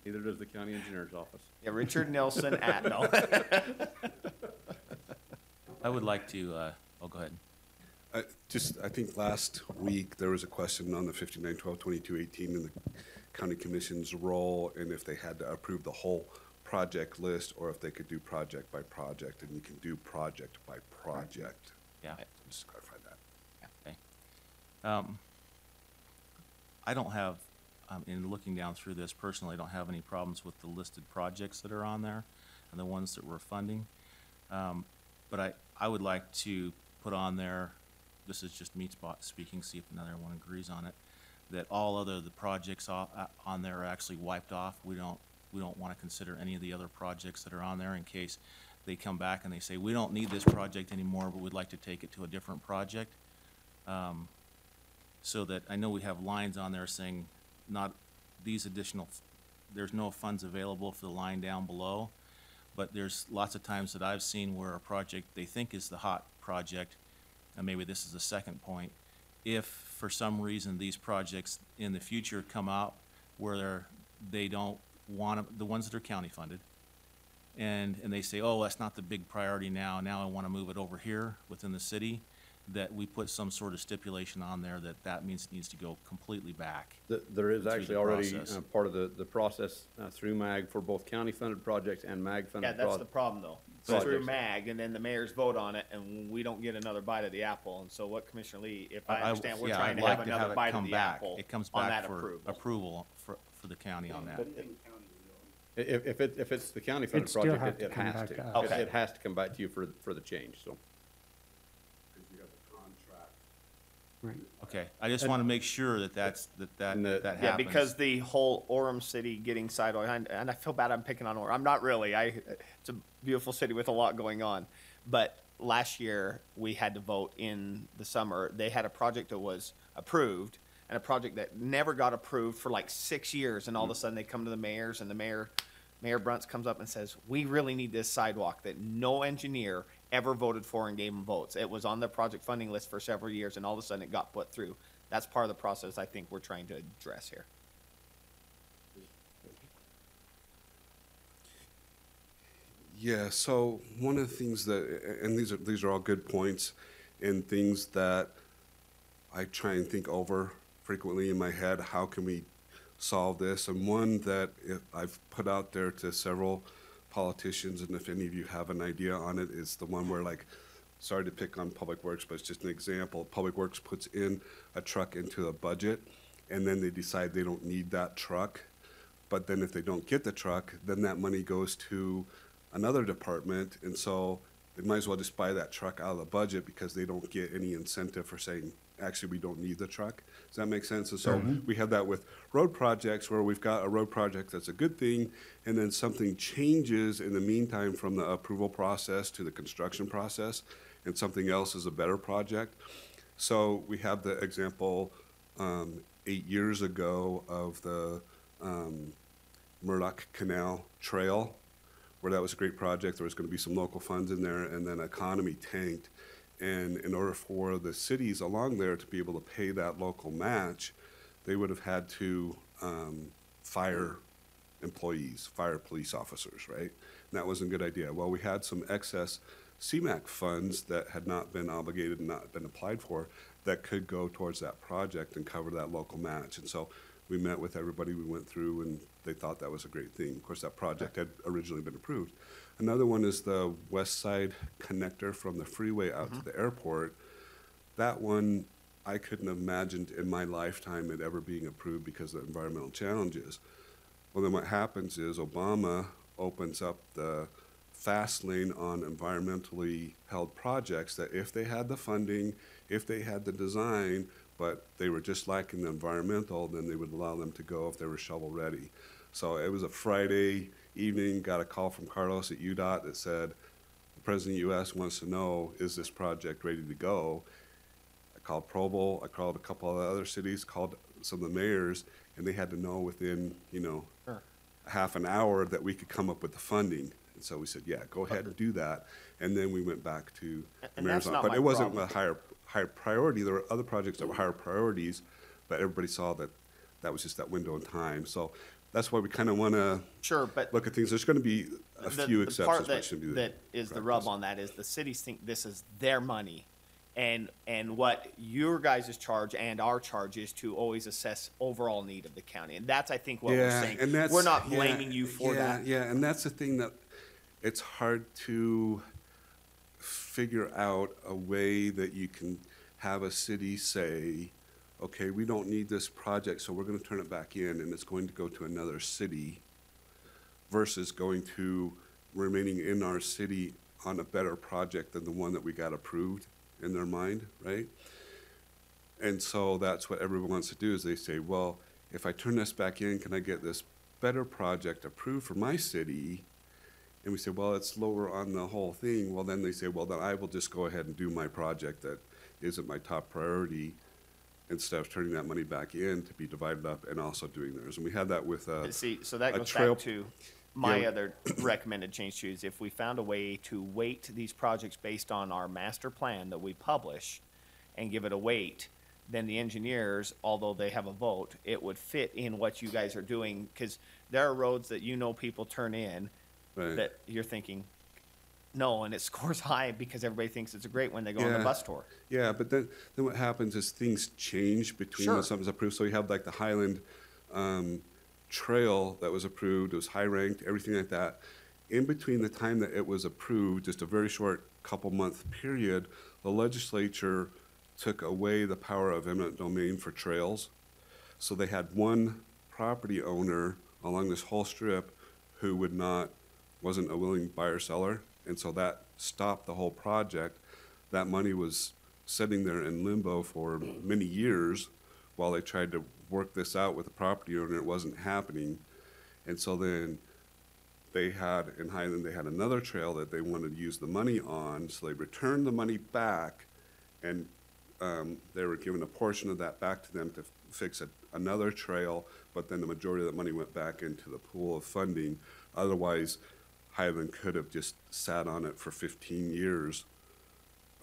Neither does the county engineer's office. Yeah, Richard Nelson [LAUGHS] at, no. I would like to, uh, oh, go ahead. Just, I think last week, there was a question on the fifty-nine twelve twenty-two eighteen and the county commission's role, and if they had to approve the whole project list, or if they could do project by project, and you can do project by project. Yeah. Just clarify that. Okay. Um, I don't have, um, in looking down through this personally, I don't have any problems with the listed projects that are on there and the ones that we're funding. Um, but I, I would like to put on there, this is just me spot speaking, see if another one agrees on it, that all other, the projects uh, on there are actually wiped off. We don't, we don't wanna consider any of the other projects that are on there in case they come back and they say, we don't need this project anymore, but we'd like to take it to a different project. Um, so that, I know we have lines on there saying, not, these additional, there's no funds available for the line down below. But there's lots of times that I've seen where a project they think is the hot project, and maybe this is the second point. If for some reason these projects in the future come out where they're, don't want, the ones that are county funded, and, and they say, oh, that's not the big priority now, now I wanna move it over here within the city, that we put some sort of stipulation on there that that means it needs to go completely back. Th- There is Through the actually already uh, part of the, the process uh, through MAG for both county-funded projects and MAG-funded Yeah, that's the problem though. It's through Projects. MAG and then the mayors vote on it and we don't get another bite of the apple. And so what Commissioner Lee, if I understand, we're yeah, trying I'd to like have another it bite of come the back. apple It comes on back that for approval. approval for, for the county on that. I- If, if it, if it's the county-funded It'd still project, have it- to it come has back to. to It- Okay. It has to come back to you for, for the change, so. Right. Okay, I just wanna make sure that that's, that, that, And the- that happens. Yeah, because the whole Orem city getting sideways, and and I feel bad I'm picking on Orem. I'm not really. I, it's a beautiful city with a lot going on. But last year, we had to vote in the summer. They had a project that was approved and a project that never got approved for like six years. And all of a mm. sudden, they come to the mayors and the mayor, Mayor Brunst comes up and says, we really need this sidewalk that no engineer ever voted for and gave them votes. It was on the project funding list for several years and all of a sudden it got put through. That's part of the process I think we're trying to address here. Yeah, so one of the things that, and these are, these are all good points and things that I try and think over frequently in my head, how can we solve this? And one that I've put out there to several politicians, and if any of you have an idea on it, it, is the one where like, sorry to pick on Public Works, but it's just an example. Public Works puts in a truck into a budget, and then they decide they don't need that truck. But then if they don't get the truck, then that money goes to another department, and so they might as well just buy that truck out of the budget because they don't get any incentive for saying, actually, we don't need the truck. Does that make sense? And so we have that with road projects where we've got a road project that's a good thing, and then something changes in the meantime from the approval process to the construction process, and something else is a better project. So we have the example, um, eight years ago of the, um, Murdock Canal Trail, where that was a great project. There was going to be some local funds in there, and then economy tanked. And in order for the cities along there to be able to pay that local match, they would have had to um, fire employees, fire police officers, right? And that wasn't a good idea. Well, we had some excess CMAQ funds that had not been obligated and not been applied for that could go towards that project and cover that local match. And so we met with everybody, we went through, and they thought that was a great thing. Of course, that project had originally been approved. Another one is the west side connector from the freeway out to mm-hmm. the airport. That one, I couldn't have imagined in my lifetime it ever being approved because of the environmental challenges. Well, then what happens is Obama opens up the fast lane on environmentally held projects that if they had the funding, if they had the design, but they were just lacking the environmental, then they would allow them to go if they were shovel ready. So it was a Friday evening, got a call from Carlos at UDOT that said, the President of the US wants to know, is this project ready to go? I called Provo, I called a couple of other cities, called some of the mayors, and they had to know within, you know, Sure. half an hour that we could come up with the funding. And so we said, yeah, go ahead and do that. And then we went back to the And mayor's office. But it wasn't a higher, higher priority. There were other projects that were higher priorities, but everybody saw that that was just that window in time. So that's why we kind of want to Sure, but look at things. There's going to be a the- few the exceptions, part that, shouldn't be the that is the rub on that is the cities think this is their money. And, and what your guys' charge and our charge is to always assess overall need of the county. And that's, I think, what we're Yeah, saying. and that's- We're not yeah, blaming you for yeah, that. Yeah, and that's the thing that it's hard to figure out a way that you can have a city say, okay, we don't need this project, so we're gonna turn it back in, and it's going to go to another city versus going to remaining in our city on a better project than the one that we got approved in their mind, right? And so that's what everyone wants to do is they say, well, if I turn this back in, can I get this better project approved for my city? And we say, well, it's lower on the whole thing. Well, then they say, well, then I will just go ahead and do my project that isn't my top priority instead of turning that money back in to be divided up and also doing theirs. And we had that with, uh, But See, so that a goes trail- back to my Yeah. other recommended change to is if we found a way to weight these projects based on our master plan that we publish and give it a weight, then the engineers, although they have a vote, it would fit in what you guys are doing, because there are roads that you know people turn in Right. that you're thinking, no, and it scores [LAUGHS] high because everybody thinks it's a great when they go on the Yeah. bus tour. Yeah, but then, then what happens is things change between when something's approved. So you have like the Highland um, Trail that was approved, it was high ranked, everything like that. In between the time that it was approved, just a very short couple month period, the legislature took away the power of eminent domain for trails. So they had one property owner along this whole strip who would not, wasn't a willing buyer seller. And so that stopped the whole project. That money was sitting there in limbo for many years while they tried to work this out with the property owner. It wasn't happening. And so then they had, in Highland, they had another trail that they wanted to use the money on. So they returned the money back and um, they were given a portion of that back to them to fix a, another trail, but then the majority of that money went back into the pool of funding. Otherwise, Highland could have just sat on it for fifteen years.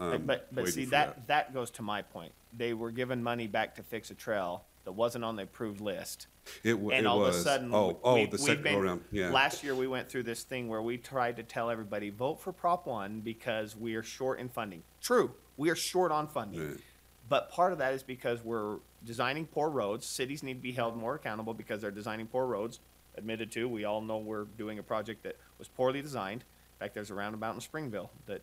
um, But, but waiting see, for that, that goes to my point. They were given money back to fix a trail that wasn't on the approved list. It, wa- And it all of a sudden, Oh, we- oh, the second been- go around, yeah. Last year, we went through this thing where we tried to tell everybody, vote for Prop One because we are short in funding. True, we are short on funding. But part of that is because we're designing poor roads. Cities need to be held more accountable because they're designing poor roads. Admitted to, we all know we're doing a project that was poorly designed. In fact, there's a roundabout in Springville that,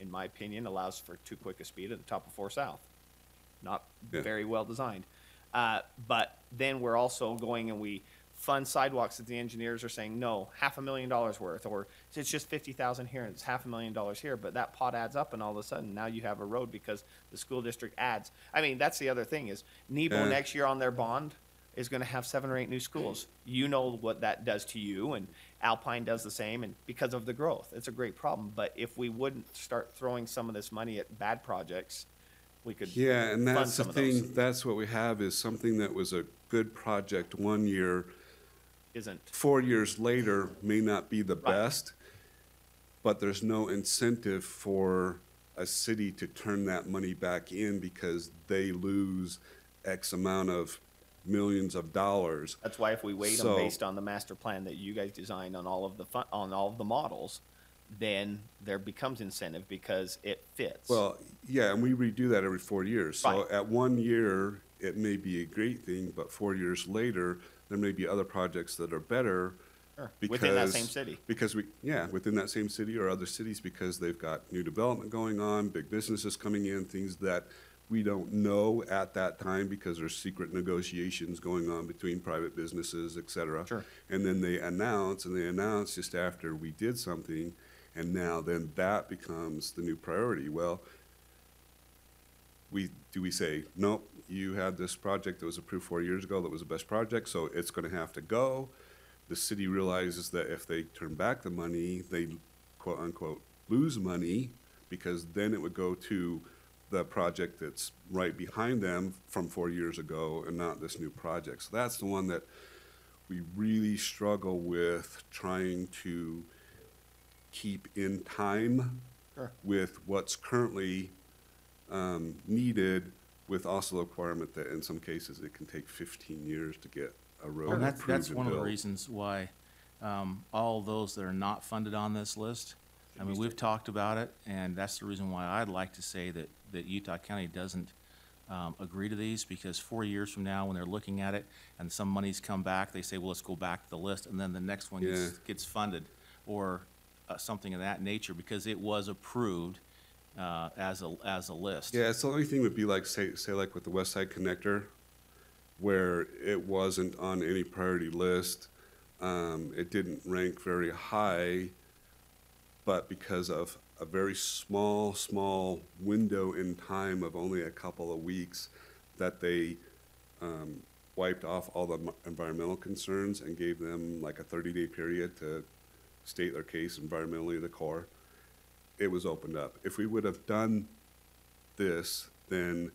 in my opinion, allows for too quick a speed at the top of Four South. Not Yeah. very well designed. Uh, but then we're also going and we fund sidewalks that the engineers are saying, no, half a million dollars worth, or it's just fifty thousand here and it's half a million dollars here, but that pot adds up and all of a sudden now you have a road because the school district adds. I mean, that's the other thing is Nebo Yeah. next year on their bond is gonna have seven or eight new schools. You know what that does to you and Alpine does the same and because of the growth, it's a great problem. But if we wouldn't start throwing some of this money at bad projects, we could Yeah, and that's the some of those. thing, that's what we have, is something that was a good project one year, Isn't, four years later may not be the Right. best, but there's no incentive for a city to turn that money back in because they lose X amount of millions of dollars. that's why if we weight them based on the master plan that you guys designed on all of the fun, on all of the models, then there becomes incentive because it fits. Well, yeah, and we redo that every four years. So Right. at one year, it may be a great thing, but four years later, there may be other projects that are better. Sure, within that same city. Because we, yeah, within that same city or other cities, because they've got new development going on, big businesses coming in, things that we don't know at that time because there's secret negotiations going on between private businesses, et cetera. Sure. And then they announce, and they announce just after we did something, and now then that becomes the new priority. Well, we, do we say, nope, you had this project that was approved four years ago that was the best project, so it's gonna have to go? The city realizes that if they turn back the money, they quote unquote lose money, because then it would go to the project that's right behind them from four years ago and not this new project. So that's the one that we really struggle with trying to keep in time Sure. with what's currently um, needed, with also the requirement that in some cases it can take fifteen years to get a road And that's, approved that's and one of the reasons why, um, all those that are not funded on this list, I mean, we've talked about it, and that's the reason why I'd like to say that, that Utah County doesn't, um, agree to these, because four years from now, when they're looking at it, and some money's come back, they say, well, let's go back to the list, and then the next one gets, gets funded, or, uh, something of that nature, because it was approved, uh, as a, as a list. Yeah, it's the only thing would be like, say, say like with the West Side Connector, where it wasn't on any priority list. Um, it didn't rank very high, but because of a very small, small window in time of only a couple of weeks, that they, um, wiped off all the environmental concerns and gave them like a thirty-day period to state their case environmentally, the core it was opened up. If we would have done this, then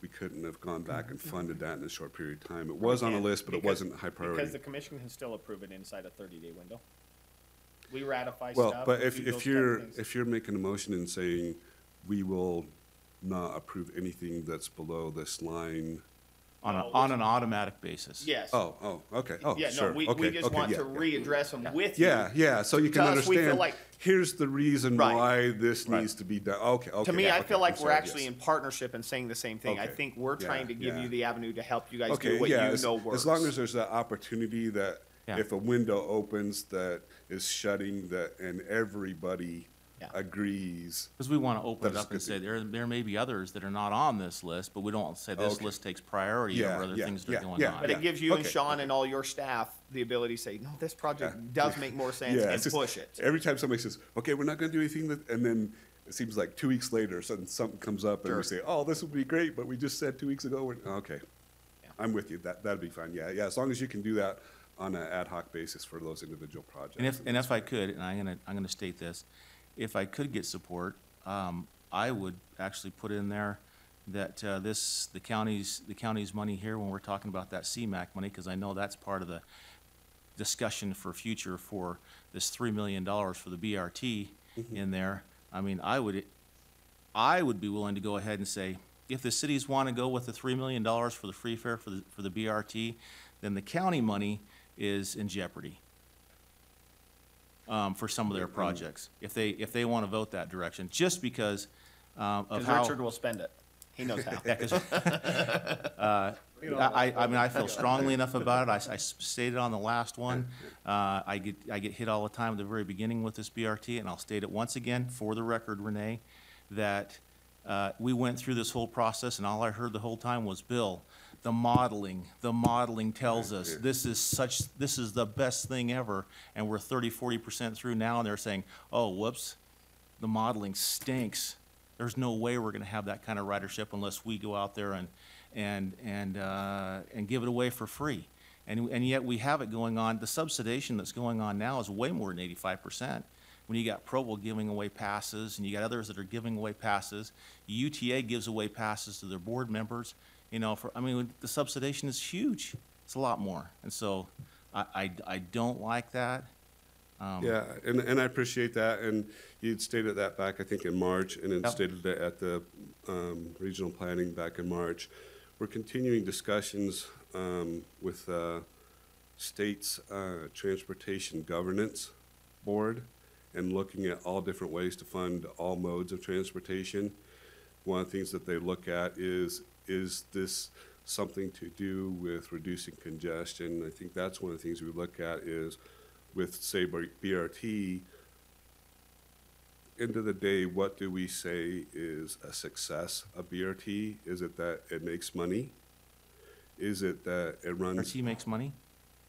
we couldn't have gone back and funded that in a short period of time. It was on a list, but it because- wasn't high priority. Because the commission can still approve it inside a thirty-day window. We ratify Well, stuff. but if, if those type of you're, things. if you're making a motion and saying, we will not approve anything that's below this line. On a, on an automatic basis. Yes. Oh, oh, okay, oh, Yeah, sure, no, we, okay, we just okay, want yeah, to yeah. readdress them with you. Yeah, yeah, so you can To us, we feel understand, like- here's the reason Right. why this Right. needs to be done, okay, okay. To me, yeah, I okay, feel like I'm we're sorry, actually yes. in partnership and saying the same thing. I think we're Yeah, trying to give yeah. you the avenue to help you guys do what yeah, you as, know works. as long as there's that opportunity that Yeah. if a window opens that is shutting the, and everybody Yeah. agrees. Because we want to open it That's up and good say, there, there may be others that are not on this list, but we don't say this Okay. list takes priority Yeah, over other yeah, things that yeah, are going yeah, on. But yeah. it gives you and Okay, Sean okay. and all your staff the ability to say, no, this project Yeah. does make more sense Yeah, and it's just- push it. Every time somebody says, okay, we're not gonna do anything that, and then it seems like two weeks later, sudden something comes up and we say, oh, this would be great, but we just said two weeks ago, we're, okay. Yeah. I'm with you, that, that'd be fine, yeah, yeah, as long as you can do that on an ad hoc basis for those individual projects. And if, and if I could, and I'm gonna, I'm gonna state this, if I could get support, um, I would actually put in there that, uh, this, the county's, the county's money here, when we're talking about that CMAQ money, because I know that's part of the discussion for future for this three million dollars for the BRT in there. I mean, I would, I would be willing to go ahead and say, if the cities want to go with the three million dollars for the free fare for the, for the BRT, then the county money is in jeopardy um, for some of their projects, if they, if they want to vote that direction, just because um, of Because how. Richard will spend it. He knows how. [LAUGHS] Yeah, 'cause, uh, I, I mean, I feel strongly enough about it. I stated on the last one, uh, I get, I get hit all the time at the very beginning with this BRT, and I'll state it once again, for the record, Renee, that, uh, we went through this whole process, and all I heard the whole time was, Bill, the modeling, the modeling tells us this is such, this is the best thing ever, and we're 30, 40% through now, and they're saying, oh, whoops, the modeling stinks. There's no way we're gonna have that kind of ridership unless we go out there and, and, and, uh, and give it away for free. And, and yet we have it going on, the subsidization that's going on now is way more than eighty-five percent. When you got Provo giving away passes, and you got others that are giving away passes, UTA gives away passes to their board members, you know, for, I mean, the subsidization is huge. It's a lot more, and so I, I, I don't like that. Um, Yeah, and, and I appreciate that, and you'd stated that back, I think, in March, and then Yep. stated that at the, um, regional planning back in March. We're continuing discussions, um, with, uh, state's, uh, Transportation Governance Board, and looking at all different ways to fund all modes of transportation. One of the things that they look at is, is this something to do with reducing congestion? I think that's one of the things we look at is with, say, BRT, end of the day, what do we say is a success of BRT? Is it that it makes money? Is it that it runs? Oh, RT makes money?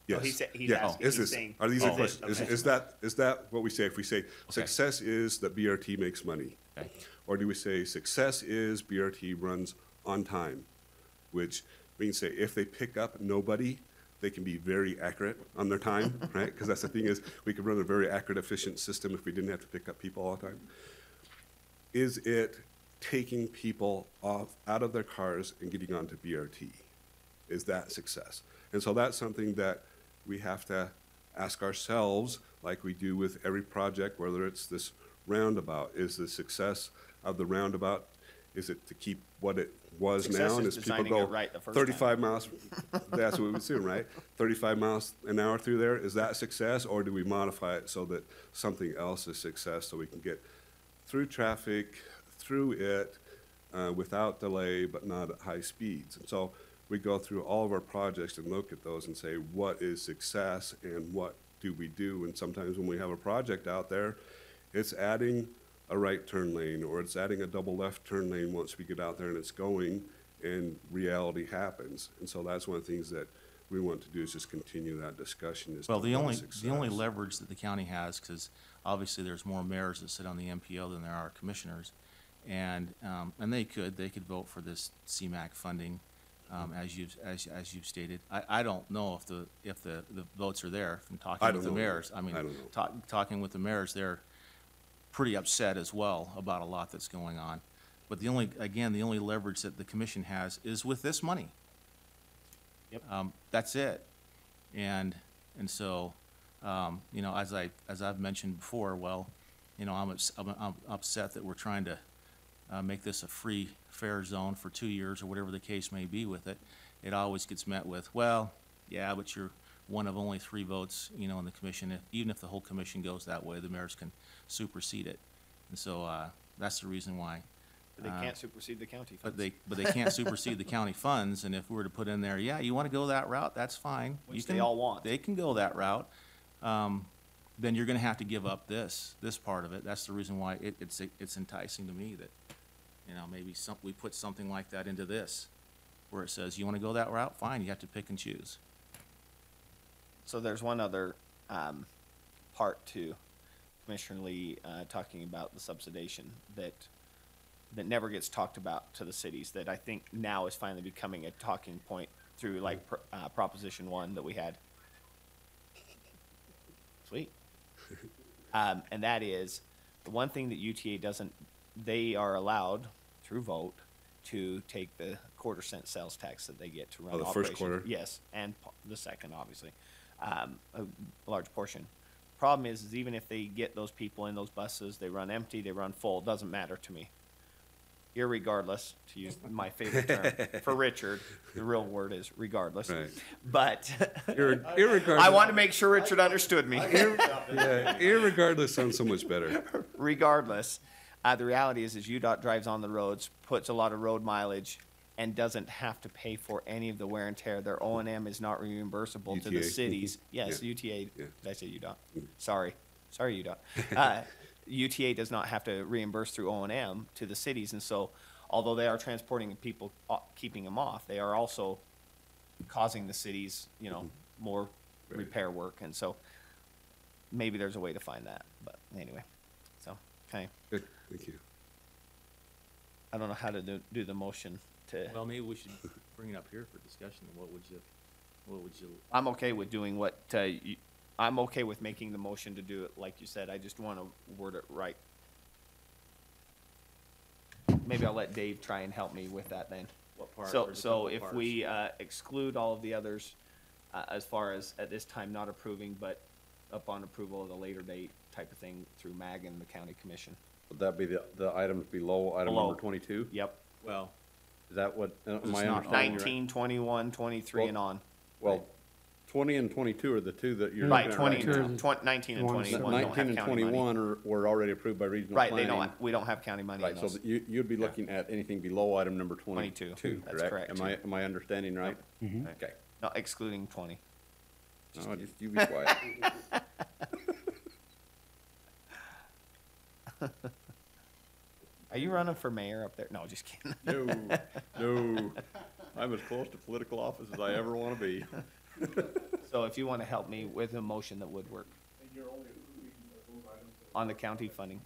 Yes. Oh, he's he's Yeah. asking- Is he's this, saying- are these Oh, the questions? Is, okay. is that, is that what we say? If we say success is that BRT makes money? Okay. Or do we say success is BRT runs on time? Which means say if they pick up nobody, they can be very accurate on their time, [LAUGHS] right? Because that's the thing is, we could run a very accurate, efficient system if we didn't have to pick up people all the time. Is it taking people off, out of their cars and getting onto BRT? Is that success? And so that's something that we have to ask ourselves, like we do with every project, whether it's this roundabout. Is the success of the roundabout, is it to keep what it was Success now? And is as people designing go it right the first time. thirty-five miles, that's what we assume, right? Thirty-five miles an hour through there, is that success? Or do we modify it so that something else is success, so we can get through traffic, through it, uh, without delay, but not at high speeds. And so we go through all of our projects and look at those and say, what is success and what do we do? And sometimes when we have a project out there, it's adding a right turn lane or it's adding a double left turn lane once we get out there and it's going and reality happens. And so that's one of the things that we want to do is just continue that discussion. Well, the only, the only leverage that the county has, because obviously there's more mayors that sit on the MPO than there are commissioners. And, um, and they could, they could vote for this CMAQ funding, um, as you've, as, as you've stated. I, I don't know if the, if the, the votes are there from talking with the know. mayors. I mean, I talk, talking with the mayors, they're pretty upset as well about a lot that's going on. But the only, again, the only leverage that the commission has is with this money. Yep. Um, that's it. And, and so, um, you know, as I, as I've mentioned before, well, you know, I'm, ups- I'm, I'm upset that we're trying to, uh, make this a free, fare zone for two years or whatever the case may be with it. It always gets met with, well, yeah, but you're one of only three votes, you know, in the commission. If- Even if the whole commission goes that way, the mayors can supersede it. And so, uh, that's the reason why. They Uh, can't supersede the county funds. But they, but they can't supersede the county funds, and if we were to put in there, yeah, you wanna go that route, that's fine. You Which they can- all want. They can go that route, um, then you're gonna have to give up this, this part of it. That's the reason why it, it's, it's enticing to me that, you know, maybe some, we put something like that into this, where it says, you wanna go that route, fine, you have to pick and choose. So there's one other um, part to Commissioner Lee uh, talking about the subsidization that that never gets talked about to the cities. That I think now is finally becoming a talking point through like uh, Proposition One that we had. Sweet. [LAUGHS] Um, and that is the one thing that UTA doesn't. They are allowed through vote to take the quarter cent sales tax that they get to run. Oh, the first quarter? Yes, and the second, obviously, um, a large portion. Problem is, is even if they get those people in those buses, they run empty, they run full, it doesn't matter to me. Irregardless, to use my favorite term, for [LAUGHS] Richard, the real word is regardless. Right. But [LAUGHS] Irre- Irregardless. I want to make sure Richard understood me. Yeah, irregardless sounds so much better. Regardless, uh, the reality is, is UDOT drives on the roads, puts a lot of road mileage, and doesn't have to pay for any of the wear and tear. Their O and M is not reimbursable to the UTA. cities. Yes, Yeah. UTA. Yeah. Did I say UDOT? Sorry, sorry, UDOT. [LAUGHS] Uh, UTA does not have to reimburse through O and M to the cities, and so although they are transporting people, uh, keeping them off, they are also causing the cities, you know, more repair work, and so maybe there's a way to find that, but anyway, so, okay. Good, thank you. I don't know how to do, do the motion to, Well, maybe we should bring it up here for discussion. What would you, what would you, I'm okay with doing what, uh, you, I'm okay with making the motion to do it like you said, I just wanna word it right. Maybe I'll let Dave try and help me with that then. what part? So, or just so if parts? we, uh, exclude all of the others, uh, as far as at this time not approving, but upon approval at a later date type of thing through MAG and the county commission. Would that be the, the items below item Below. number twenty-two? Yep, Well, Is that what, uh, am It's I not understanding you right? nineteen, twenty-one, twenty-three Well, and on. Well, twenty and twenty-two are the two that you're Right, looking at twenty, right Two now. are the twen- nineteen and ones that- twenty-one don't have Nineteen and county money. twenty-one are, were already approved by regional Right, planning. they don't, we don't have county money in Right, so those. you, you'd be looking at anything below item number 22, twenty-two, that's correct? correct. Am I, am I understanding right? Mhm. Okay. Not excluding twenty. No, just you be quiet. [LAUGHS] [LAUGHS] Are you running for mayor up there? No, just kidding. No, no. [LAUGHS] I'm as close to political office as I ever want to be. [LAUGHS] So if you wanna help me with a motion that would work. On the county funding.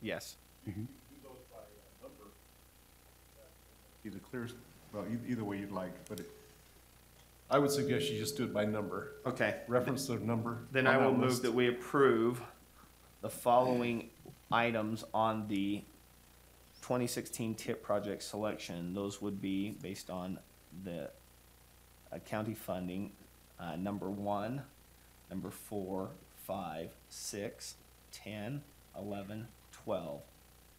Yes. Mm-hmm. Either clear, well, e- either way you'd like, but it, I would suggest you just do it by number, Okay. reference the number. Then on I will move list. that we approve the following items on the twenty sixteen tip project selection. Those would be based on the uh, county funding, uh, number one, number four, five, six, ten, eleven, twelve,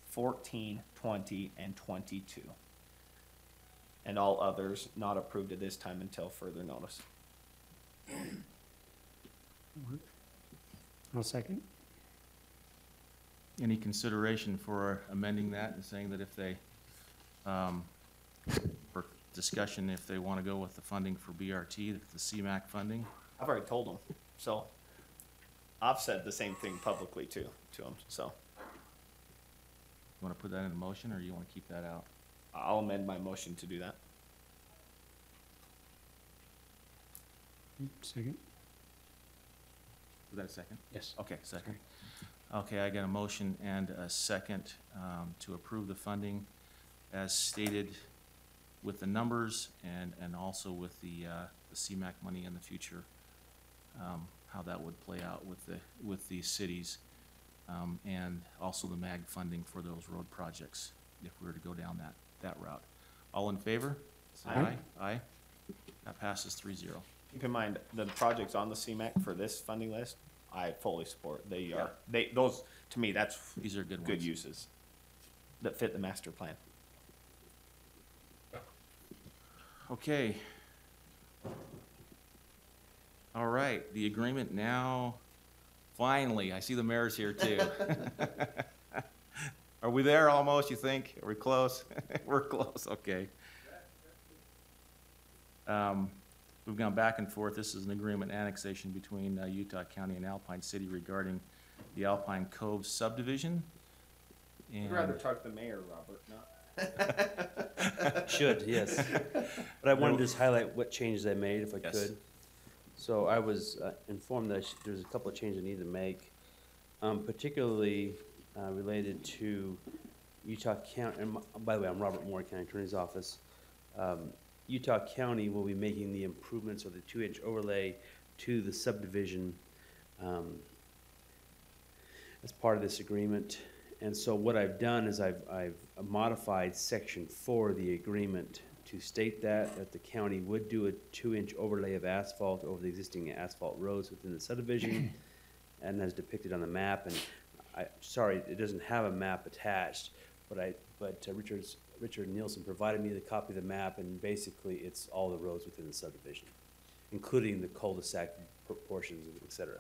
fourteen, twenty, and twenty-two. And all others not approved at this time until further notice. I'll second. Any consideration for amending that and saying that if they, um, for discussion, if they want to go with the funding for BRT, the CMAQ funding? I've already told them, so I've said the same thing publicly too, to them, so You want to put that in a motion, or you want to keep that out? I'll amend my motion to do that. Second. Was that a second? Yes. Okay, second. Okay, I got a motion and a second um, to approve the funding as stated with the numbers and, and also with the, uh, the CMAQ money in the future, um, how that would play out with the, with the cities, um, and also the MAG funding for those road projects, if we were to go down that, that route. All in favor? Say Aye. Aye. That passes 3 0. Keep in mind, the projects on the CMAQ for this funding list, I fully support. They are, they, those, to me, that's These are good ones. good uses that fit the master plan. Okay. All right, the agreement now, finally, I see the mayor's here too. [LAUGHS] Are we there almost, you think? Are we close? [LAUGHS] We're close, okay. Um, We've gone back and forth. This is an agreement annexation between uh, Utah County and Alpine City regarding the Alpine Cove subdivision. I'd rather talk to the mayor, Robert, not. [LAUGHS] [LAUGHS] Should, yes. But I wanted to just highlight what changes I made, if I Yes. could. So I was uh, informed that I sh- there's a couple of changes I need to make, um, particularly uh, related to Utah County, and m- by the way, I'm Robert Moore, County Attorney's Office. Um, Utah County will be making the improvements or the two-inch overlay to the subdivision um, as part of this agreement. And so what I've done is I've, I've modified section four of the agreement to state that, that the county would do a two-inch overlay of asphalt over the existing asphalt roads within the subdivision, [CLEARS THROAT] and as depicted on the map, and I, sorry, it doesn't have a map attached, but I, but uh, Richard's, Richard Nielsen provided me the copy of the map, and basically it's all the roads within the subdivision, including the cul-de-sac portions, et cetera.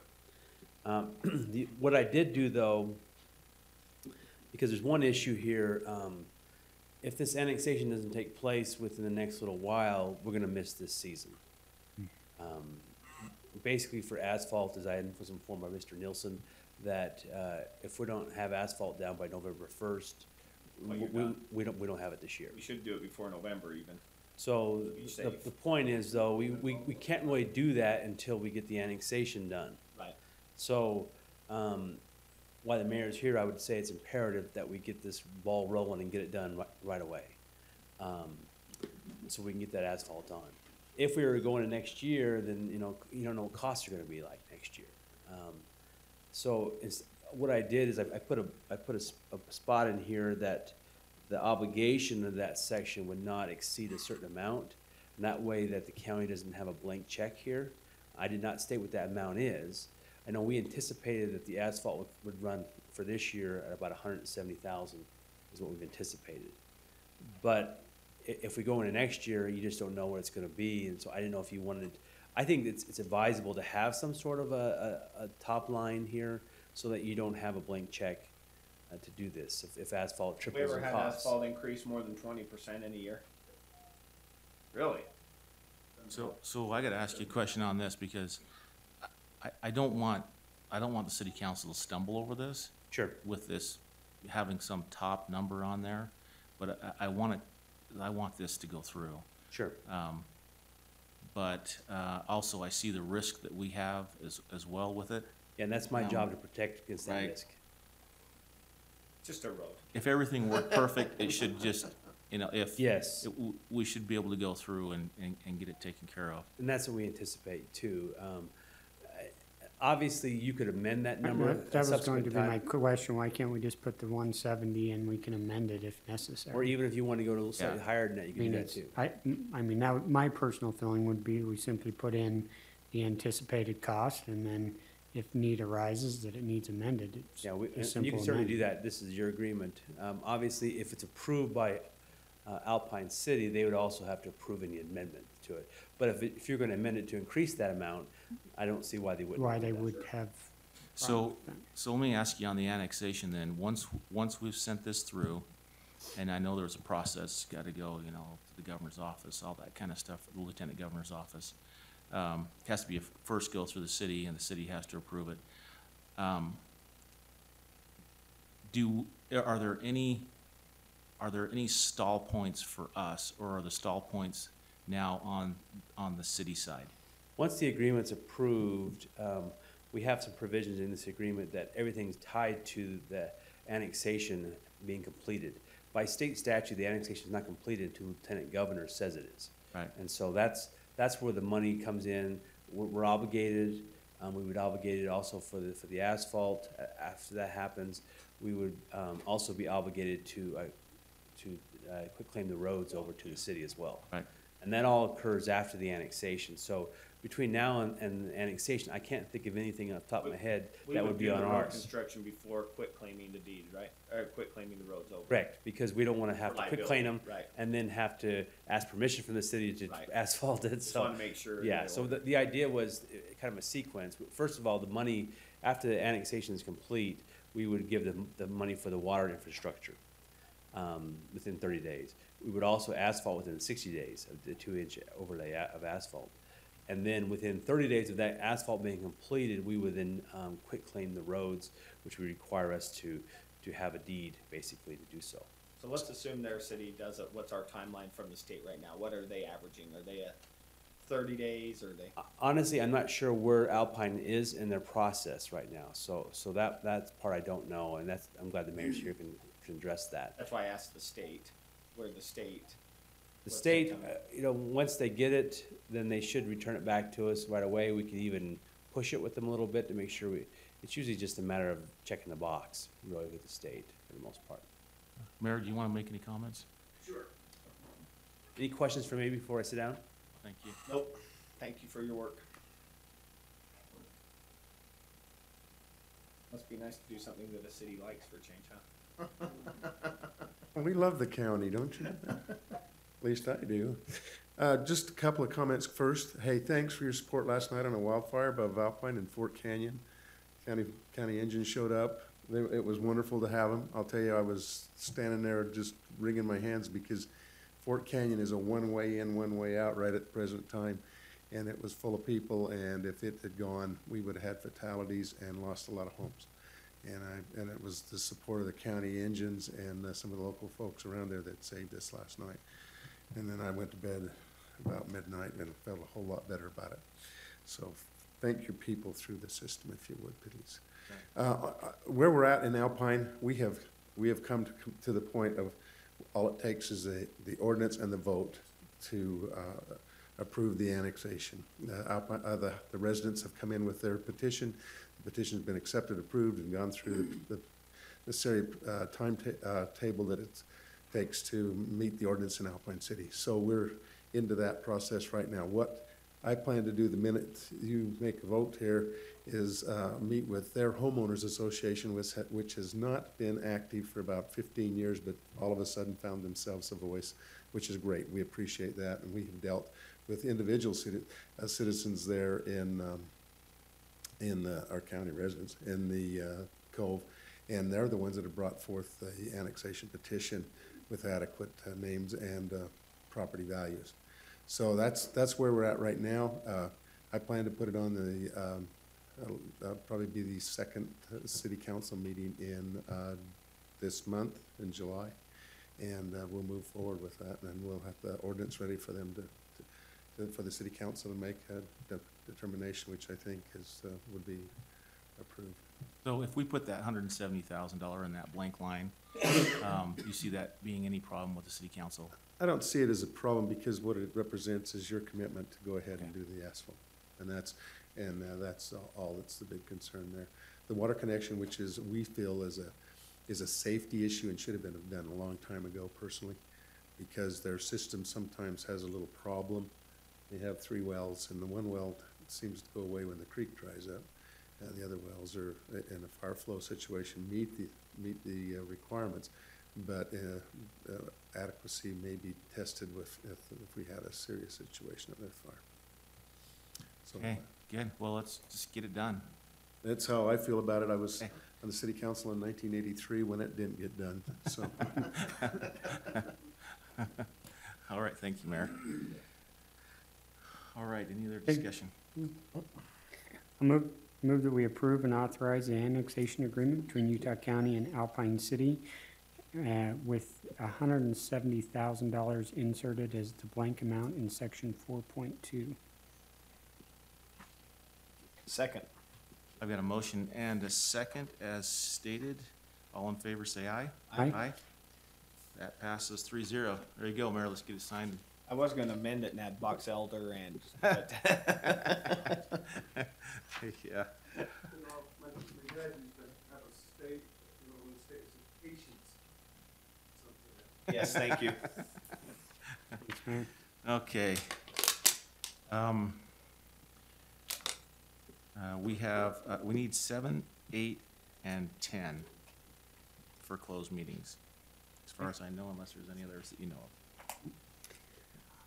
Um, [CLEARS THROAT] the, what I did do, though, because there's one issue here, um, if this annexation doesn't take place within the next little while, we're going to miss this season. Um, basically, for asphalt, as I was informed by Mr. Nielsen, that uh, if we don't have asphalt down by November 1st, we, we don't, we don't have it this year. We should do it before November even. So the, the point is though, we, we, we can't really do that until we get the annexation done. Right. So, um, while the mayor's here, I would say it's imperative that we get this ball rolling and get it done right, right away. Um, so we can get that asphalt on. If we were going to next year, then, you know, you don't know what costs are gonna be like next year. Um, so what I did is I, I put a, I put a, a spot in here that the obligation of that section would not exceed a certain amount. And that way that the county doesn't have a blank check here. I did not state what that amount is. I know we anticipated that the asphalt would, would run for this year at about hundred and seventy thousand is what we've anticipated. But if we go into next year, you just don't know what it's gonna be, and so I didn't know if you wanted, I think it's, it's advisable to have some sort of a, a, a top line here so that you don't have a blank check uh, to do this, if, if asphalt Have we triples ever in had cost. asphalt increase more than twenty percent in a year? Really? So, so I gotta ask you a question on this, because I, I don't want, I don't want the city council to stumble over this. Sure. With this, having some top number on there, but I, I want it, I want this to go through. Sure. Um, but, uh, also I see the risk that we have as, as well with it. And that's my Um, job to protect against that right. risk. Just a road. If everything worked perfect, it should just, you know, if. Yes. it w- We should be able to go through and, and, and get it taken care of. And that's what we anticipate too. Um, I- Obviously, you could amend that number That at that was going subsequent to be my time. question, why can't we just put the one seventy and we can amend it if necessary? Or even if you want to go to a little slightly Yeah. higher than that, you I can mean, do that it's, too. I, I mean, that, would- my personal feeling would be we simply put in the anticipated cost and then if need arises that it needs amended, it's Yeah, we, a and you simple can certainly do amendment. that. This is your agreement. Um, obviously, if it's approved by, uh, Alpine City, they would also have to approve any amendment to it. But if, it- if you're going to amend it to increase that amount, I don't see why they wouldn't. Why do they that. would have. So, so let me ask you on the annexation then, once, once we've sent this through, and I know there's a process, gotta go, you know, to the governor's office, all that kind of stuff, the lieutenant governor's office. Um, has to be, a- first go through the city, and the city has to approve it. Um, Do, are there any, are there any stall points for us, or are the stall points now on, on the city side? Once the agreement's approved, um, we have some provisions in this agreement that everything's tied to the annexation being completed. By state statute, the annexation is not completed until Lieutenant Governor says it is. Right. And so that's, that's where the money comes in. We're, we're obligated, um, we would obligate it also for the, for the asphalt. After that happens, we would, um, also be obligated to, uh, to, uh, the roads over to the city as well. Right. And that all occurs after the annexation. So between now and, and the annexation, I can't think of anything off the top of my head that would be on ours. Construction before quit claiming the deed, right? Or quit claiming the roads over. Correct, because we don't wanna have to quit claim them Right. and then have to ask permission from the city to Right. asphalt it, Just so. wanna make sure. Yeah, so the, the idea was uh, kind of a sequence. First of all, the money, after the annexation is complete, we would give them the money for the water infrastructure, um, within thirty days. We would also asphalt within sixty days of the two-inch overlay a- of asphalt. And then within thirty days of that asphalt being completed, we would then, um, quitclaim the roads, which would require us to, to have a deed, basically, to do so. So let's assume their city does it. What's our timeline from the state right now? What are they averaging? Are they at thirty days or are they? Honestly, I'm not sure where Alpine is in their process right now, so, so that, that's part I don't know, and that's, I'm glad the mayor's here can, can address that. That's why I asked the state, where the state. The what's state, their time- uh, you know, once they get it, then they should return it back to us right away. We can even push it with them a little bit to make sure we, it's usually just a matter of checking the box, really, with the state, for the most part. Mayor, do you wanna make any comments? Sure. Any questions for me before I sit down? Thank you. Nope. Thank you for your work. Must be nice to do something that the city likes for change, huh? We love the county, don't you? At least I do. Uh, just a couple of comments first. Hey, thanks for your support last night on a wildfire above Alpine and Fort Canyon. County, county engine showed up. They- It was wonderful to have them. I'll tell you, I was standing there just wringing my hands because Fort Canyon is a one-way in, one-way out right at the present time. And it was full of people, and if it had gone, we would have had fatalities and lost a lot of homes. And I, and it was the support of the county engines and uh, some of the local folks around there that saved us last night. And then I went to bed about midnight and felt a whole lot better about it. So thank your people through the system, if you would, please. Uh, uh, Where we're at in Alpine, we have, we have come to, to the point of, all it takes is the, the ordinance and the vote to uh, approve the annexation. The Alpine, uh, the, the residents have come in with their petition. The petition's been accepted, approved, and gone through the necessary uh, time ta- uh, table that it takes to meet the ordinance in Alpine City. So we're into that process right now. What I plan to do the minute you make a vote here is uh, meet with their homeowners association, which which has not been active for about 15 years, but all of a sudden found themselves a voice, which is great. We appreciate that, and we have dealt with individual uh, citizens there in, um, in uh, our county residents, in the uh, Cove, and they're the ones that have brought forth the annexation petition with adequate uh, names and uh, property values. So that's, that's where we're at right now. Uh, I plan to put it on the, um, that'll probably be the second uh, city council meeting in uh, this month, in July. And uh, we'll move forward with that, and we'll have the ordinance ready for them to, to- for the city council to make a determination, which I think is, uh, would be approved. So if we put that hundred and seventy thousand dollar in that blank line, um, you see that being any problem with the city council? I don't see it as a problem because what it represents is your commitment to go ahead and do the asphalt. And that's, and uh, that's all, that's the big concern there. The water connection, which is, we feel is a, is a safety issue and should have been done a long time ago personally, because their system sometimes has a little problem. They have three wells, and the one well seems to go away when the creek dries up. And the other wells are, in a fire flow situation, meet the, meet the uh, requirements. But uh, uh, adequacy may be tested with, if, if we had a serious situation of that fire. So Okay, good. Well, let's just get it done. that's how I feel about it. I was Okay. on the city council in nineteen eighty-three when it didn't get done, so. [LAUGHS] All right, thank you, Mayor. All right, any other Hey. Discussion? I move, move that we approve and authorize the annexation agreement between Utah County and Alpine City uh, with hundred and seventy thousand dollars inserted as the blank amount in section four point two. Second. I've got a motion and a second as stated. All in favor, say aye. Aye. Aye. That passes 3 0. There you go, Mayor. Let's get it signed. I was gonna amend it and add box elder and, [LAUGHS] but Yeah. You know, my, my dad used to have a state, you know, when the state was patience, something. yes, thank you. [LAUGHS] Okay. Um, uh, we have, uh, we need seven, eight, and ten for closed meetings. As far as I know, unless there's any others that you know of.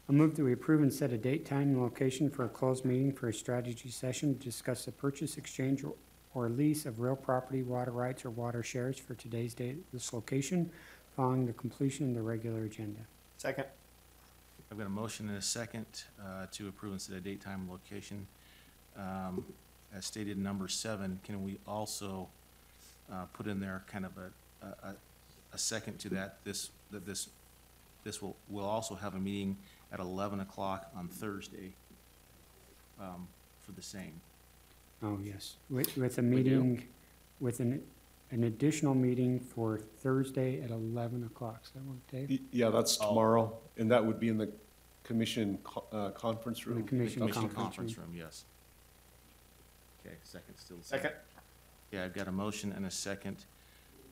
I move that we approve and set a date, time, and location for a closed meeting for a strategy session to discuss the purchase, exchange, or- or lease of real property, water rights, or water shares for today's date this location, following the completion of the regular agenda. Second. I've got a motion and a second, uh, to approve and set a date, time, and location. Um, as stated in number seven, can we also, uh, put in there kind of a, a, a, a second to that, this, that this, this will, we'll also have a meeting at eleven o'clock on Thursday, um, for the same. Oh, yes, with, with a We do? meeting, with an, an additional meeting for Thursday at eleven o'clock. Is that what, Dave? Y- Yeah, that's Oh. tomorrow, and that would be in the commission co- uh, conference The room. commission Commission conference conference room. room, yes. Okay, second, still the same. Second. Yeah, I've got a motion and a second,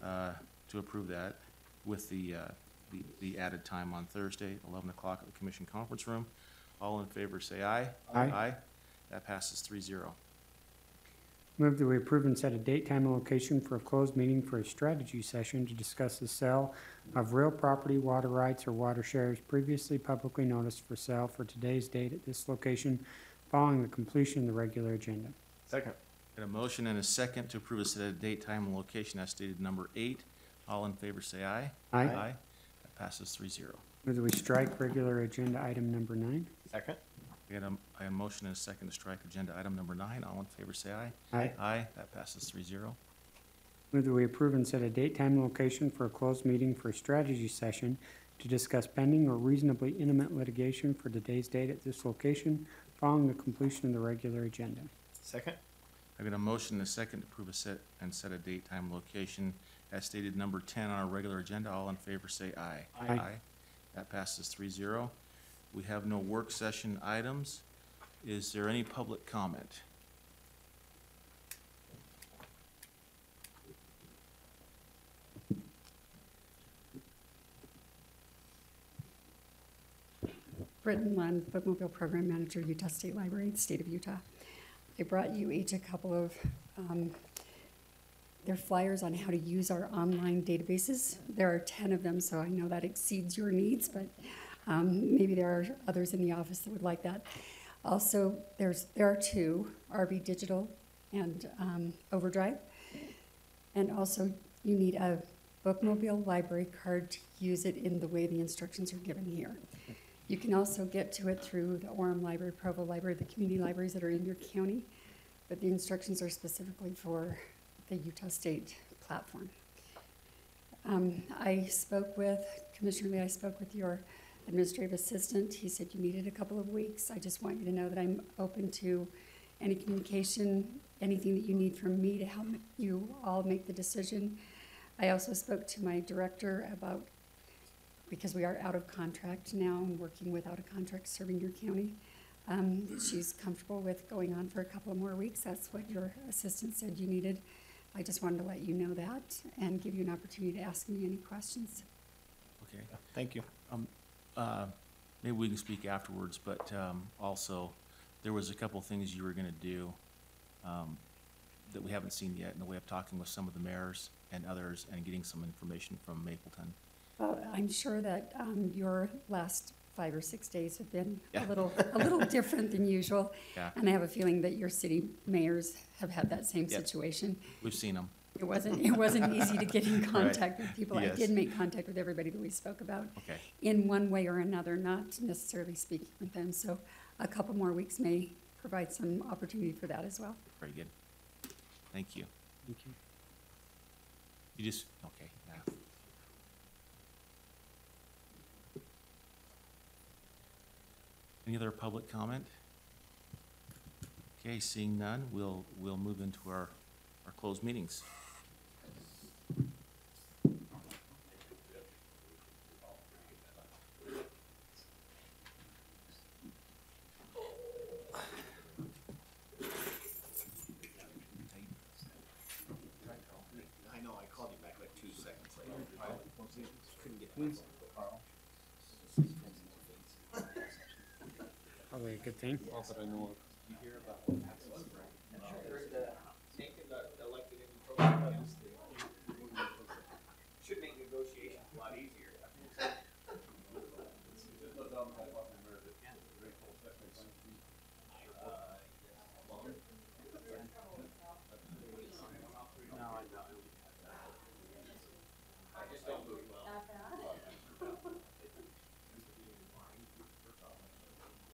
uh, to approve that with the, uh, the, the added time on Thursday, eleven o'clock at the commission conference room. All in favor, say aye. Aye. Aye. That passes three zero. Move that we approve and set a date, time, and location for a closed meeting for a strategy session to discuss the sale of real property, water rights, or water shares previously publicly noticed for sale for today's date at this location, following the completion of the regular agenda. Second. Got a motion and a second to approve a set of date, time, and location as stated number eight. All in favor, say aye. Aye. Aye. That passes three zero. Move that we strike regular agenda item number nine. Second. We got a, I have a motion and a second to strike agenda item number nine. All in favor, say aye. Aye. Aye. That passes three zero. Move that we approve and set a date, time, and location for a closed meeting for a strategy session to discuss pending or reasonably imminent litigation for today's date at this location following the completion of the regular agenda. Second? I've got a motion and a second to approve a set and set a date, time, location as stated number ten on our regular agenda. All in favor say aye. Aye. That passes three zero. We have no work session items. Is there any public comment? Britton Lund, Bookmobile Program Manager, Utah State Library, State of Utah. I brought you each a couple of, um, their flyers on how to use our online databases. There are ten of them, so I know that exceeds your needs, but, um, maybe there are others in the office that would like that. Also, there's, there are two, RB Digital and, um, Overdrive. And also, you need a Bookmobile library card to use it in the way the instructions are given here. You can also get to it through the Orem Library, Provo Library, the community libraries that are in your county, but the instructions are specifically for the Utah State platform. Um, I spoke with, Commissioner Lee, I spoke with your administrative assistant. He said you needed a couple of weeks. I just want you to know that I'm open to any communication, anything that you need from me to help you all make the decision. I also spoke to my director about because we are out of contract now and working without a contract serving your county. Um, she's comfortable with going on for a couple more weeks. That's what your assistant said you needed. I just wanted to let you know that and give you an opportunity to ask me any questions. Okay. Thank you. Um, uh, maybe we can speak afterwards, but, um, also, there was a couple things you were gonna do, um, that we haven't seen yet in the way of talking with some of the mayors and others and getting some information from Mapleton. Well, I'm sure that, um, your last five or six days have been a little, a little [LAUGHS] different than usual. Yeah. And I have a feeling that your city mayors have had that same Yep. situation. We've seen them. It wasn't, it wasn't easy to get in [LAUGHS] contact with people. I Yes. did make contact with everybody that we spoke about Okay. in one way or another, not necessarily speaking with them. So a couple more weeks may provide some opportunity for that as well. Very good. Thank you. Thank you. You just, okay, yeah. Any other public comment? Okay, seeing none, we'll, we'll move into our, our closed meetings. I know, I called you back like two seconds later. Couldn't get Probably a good thing.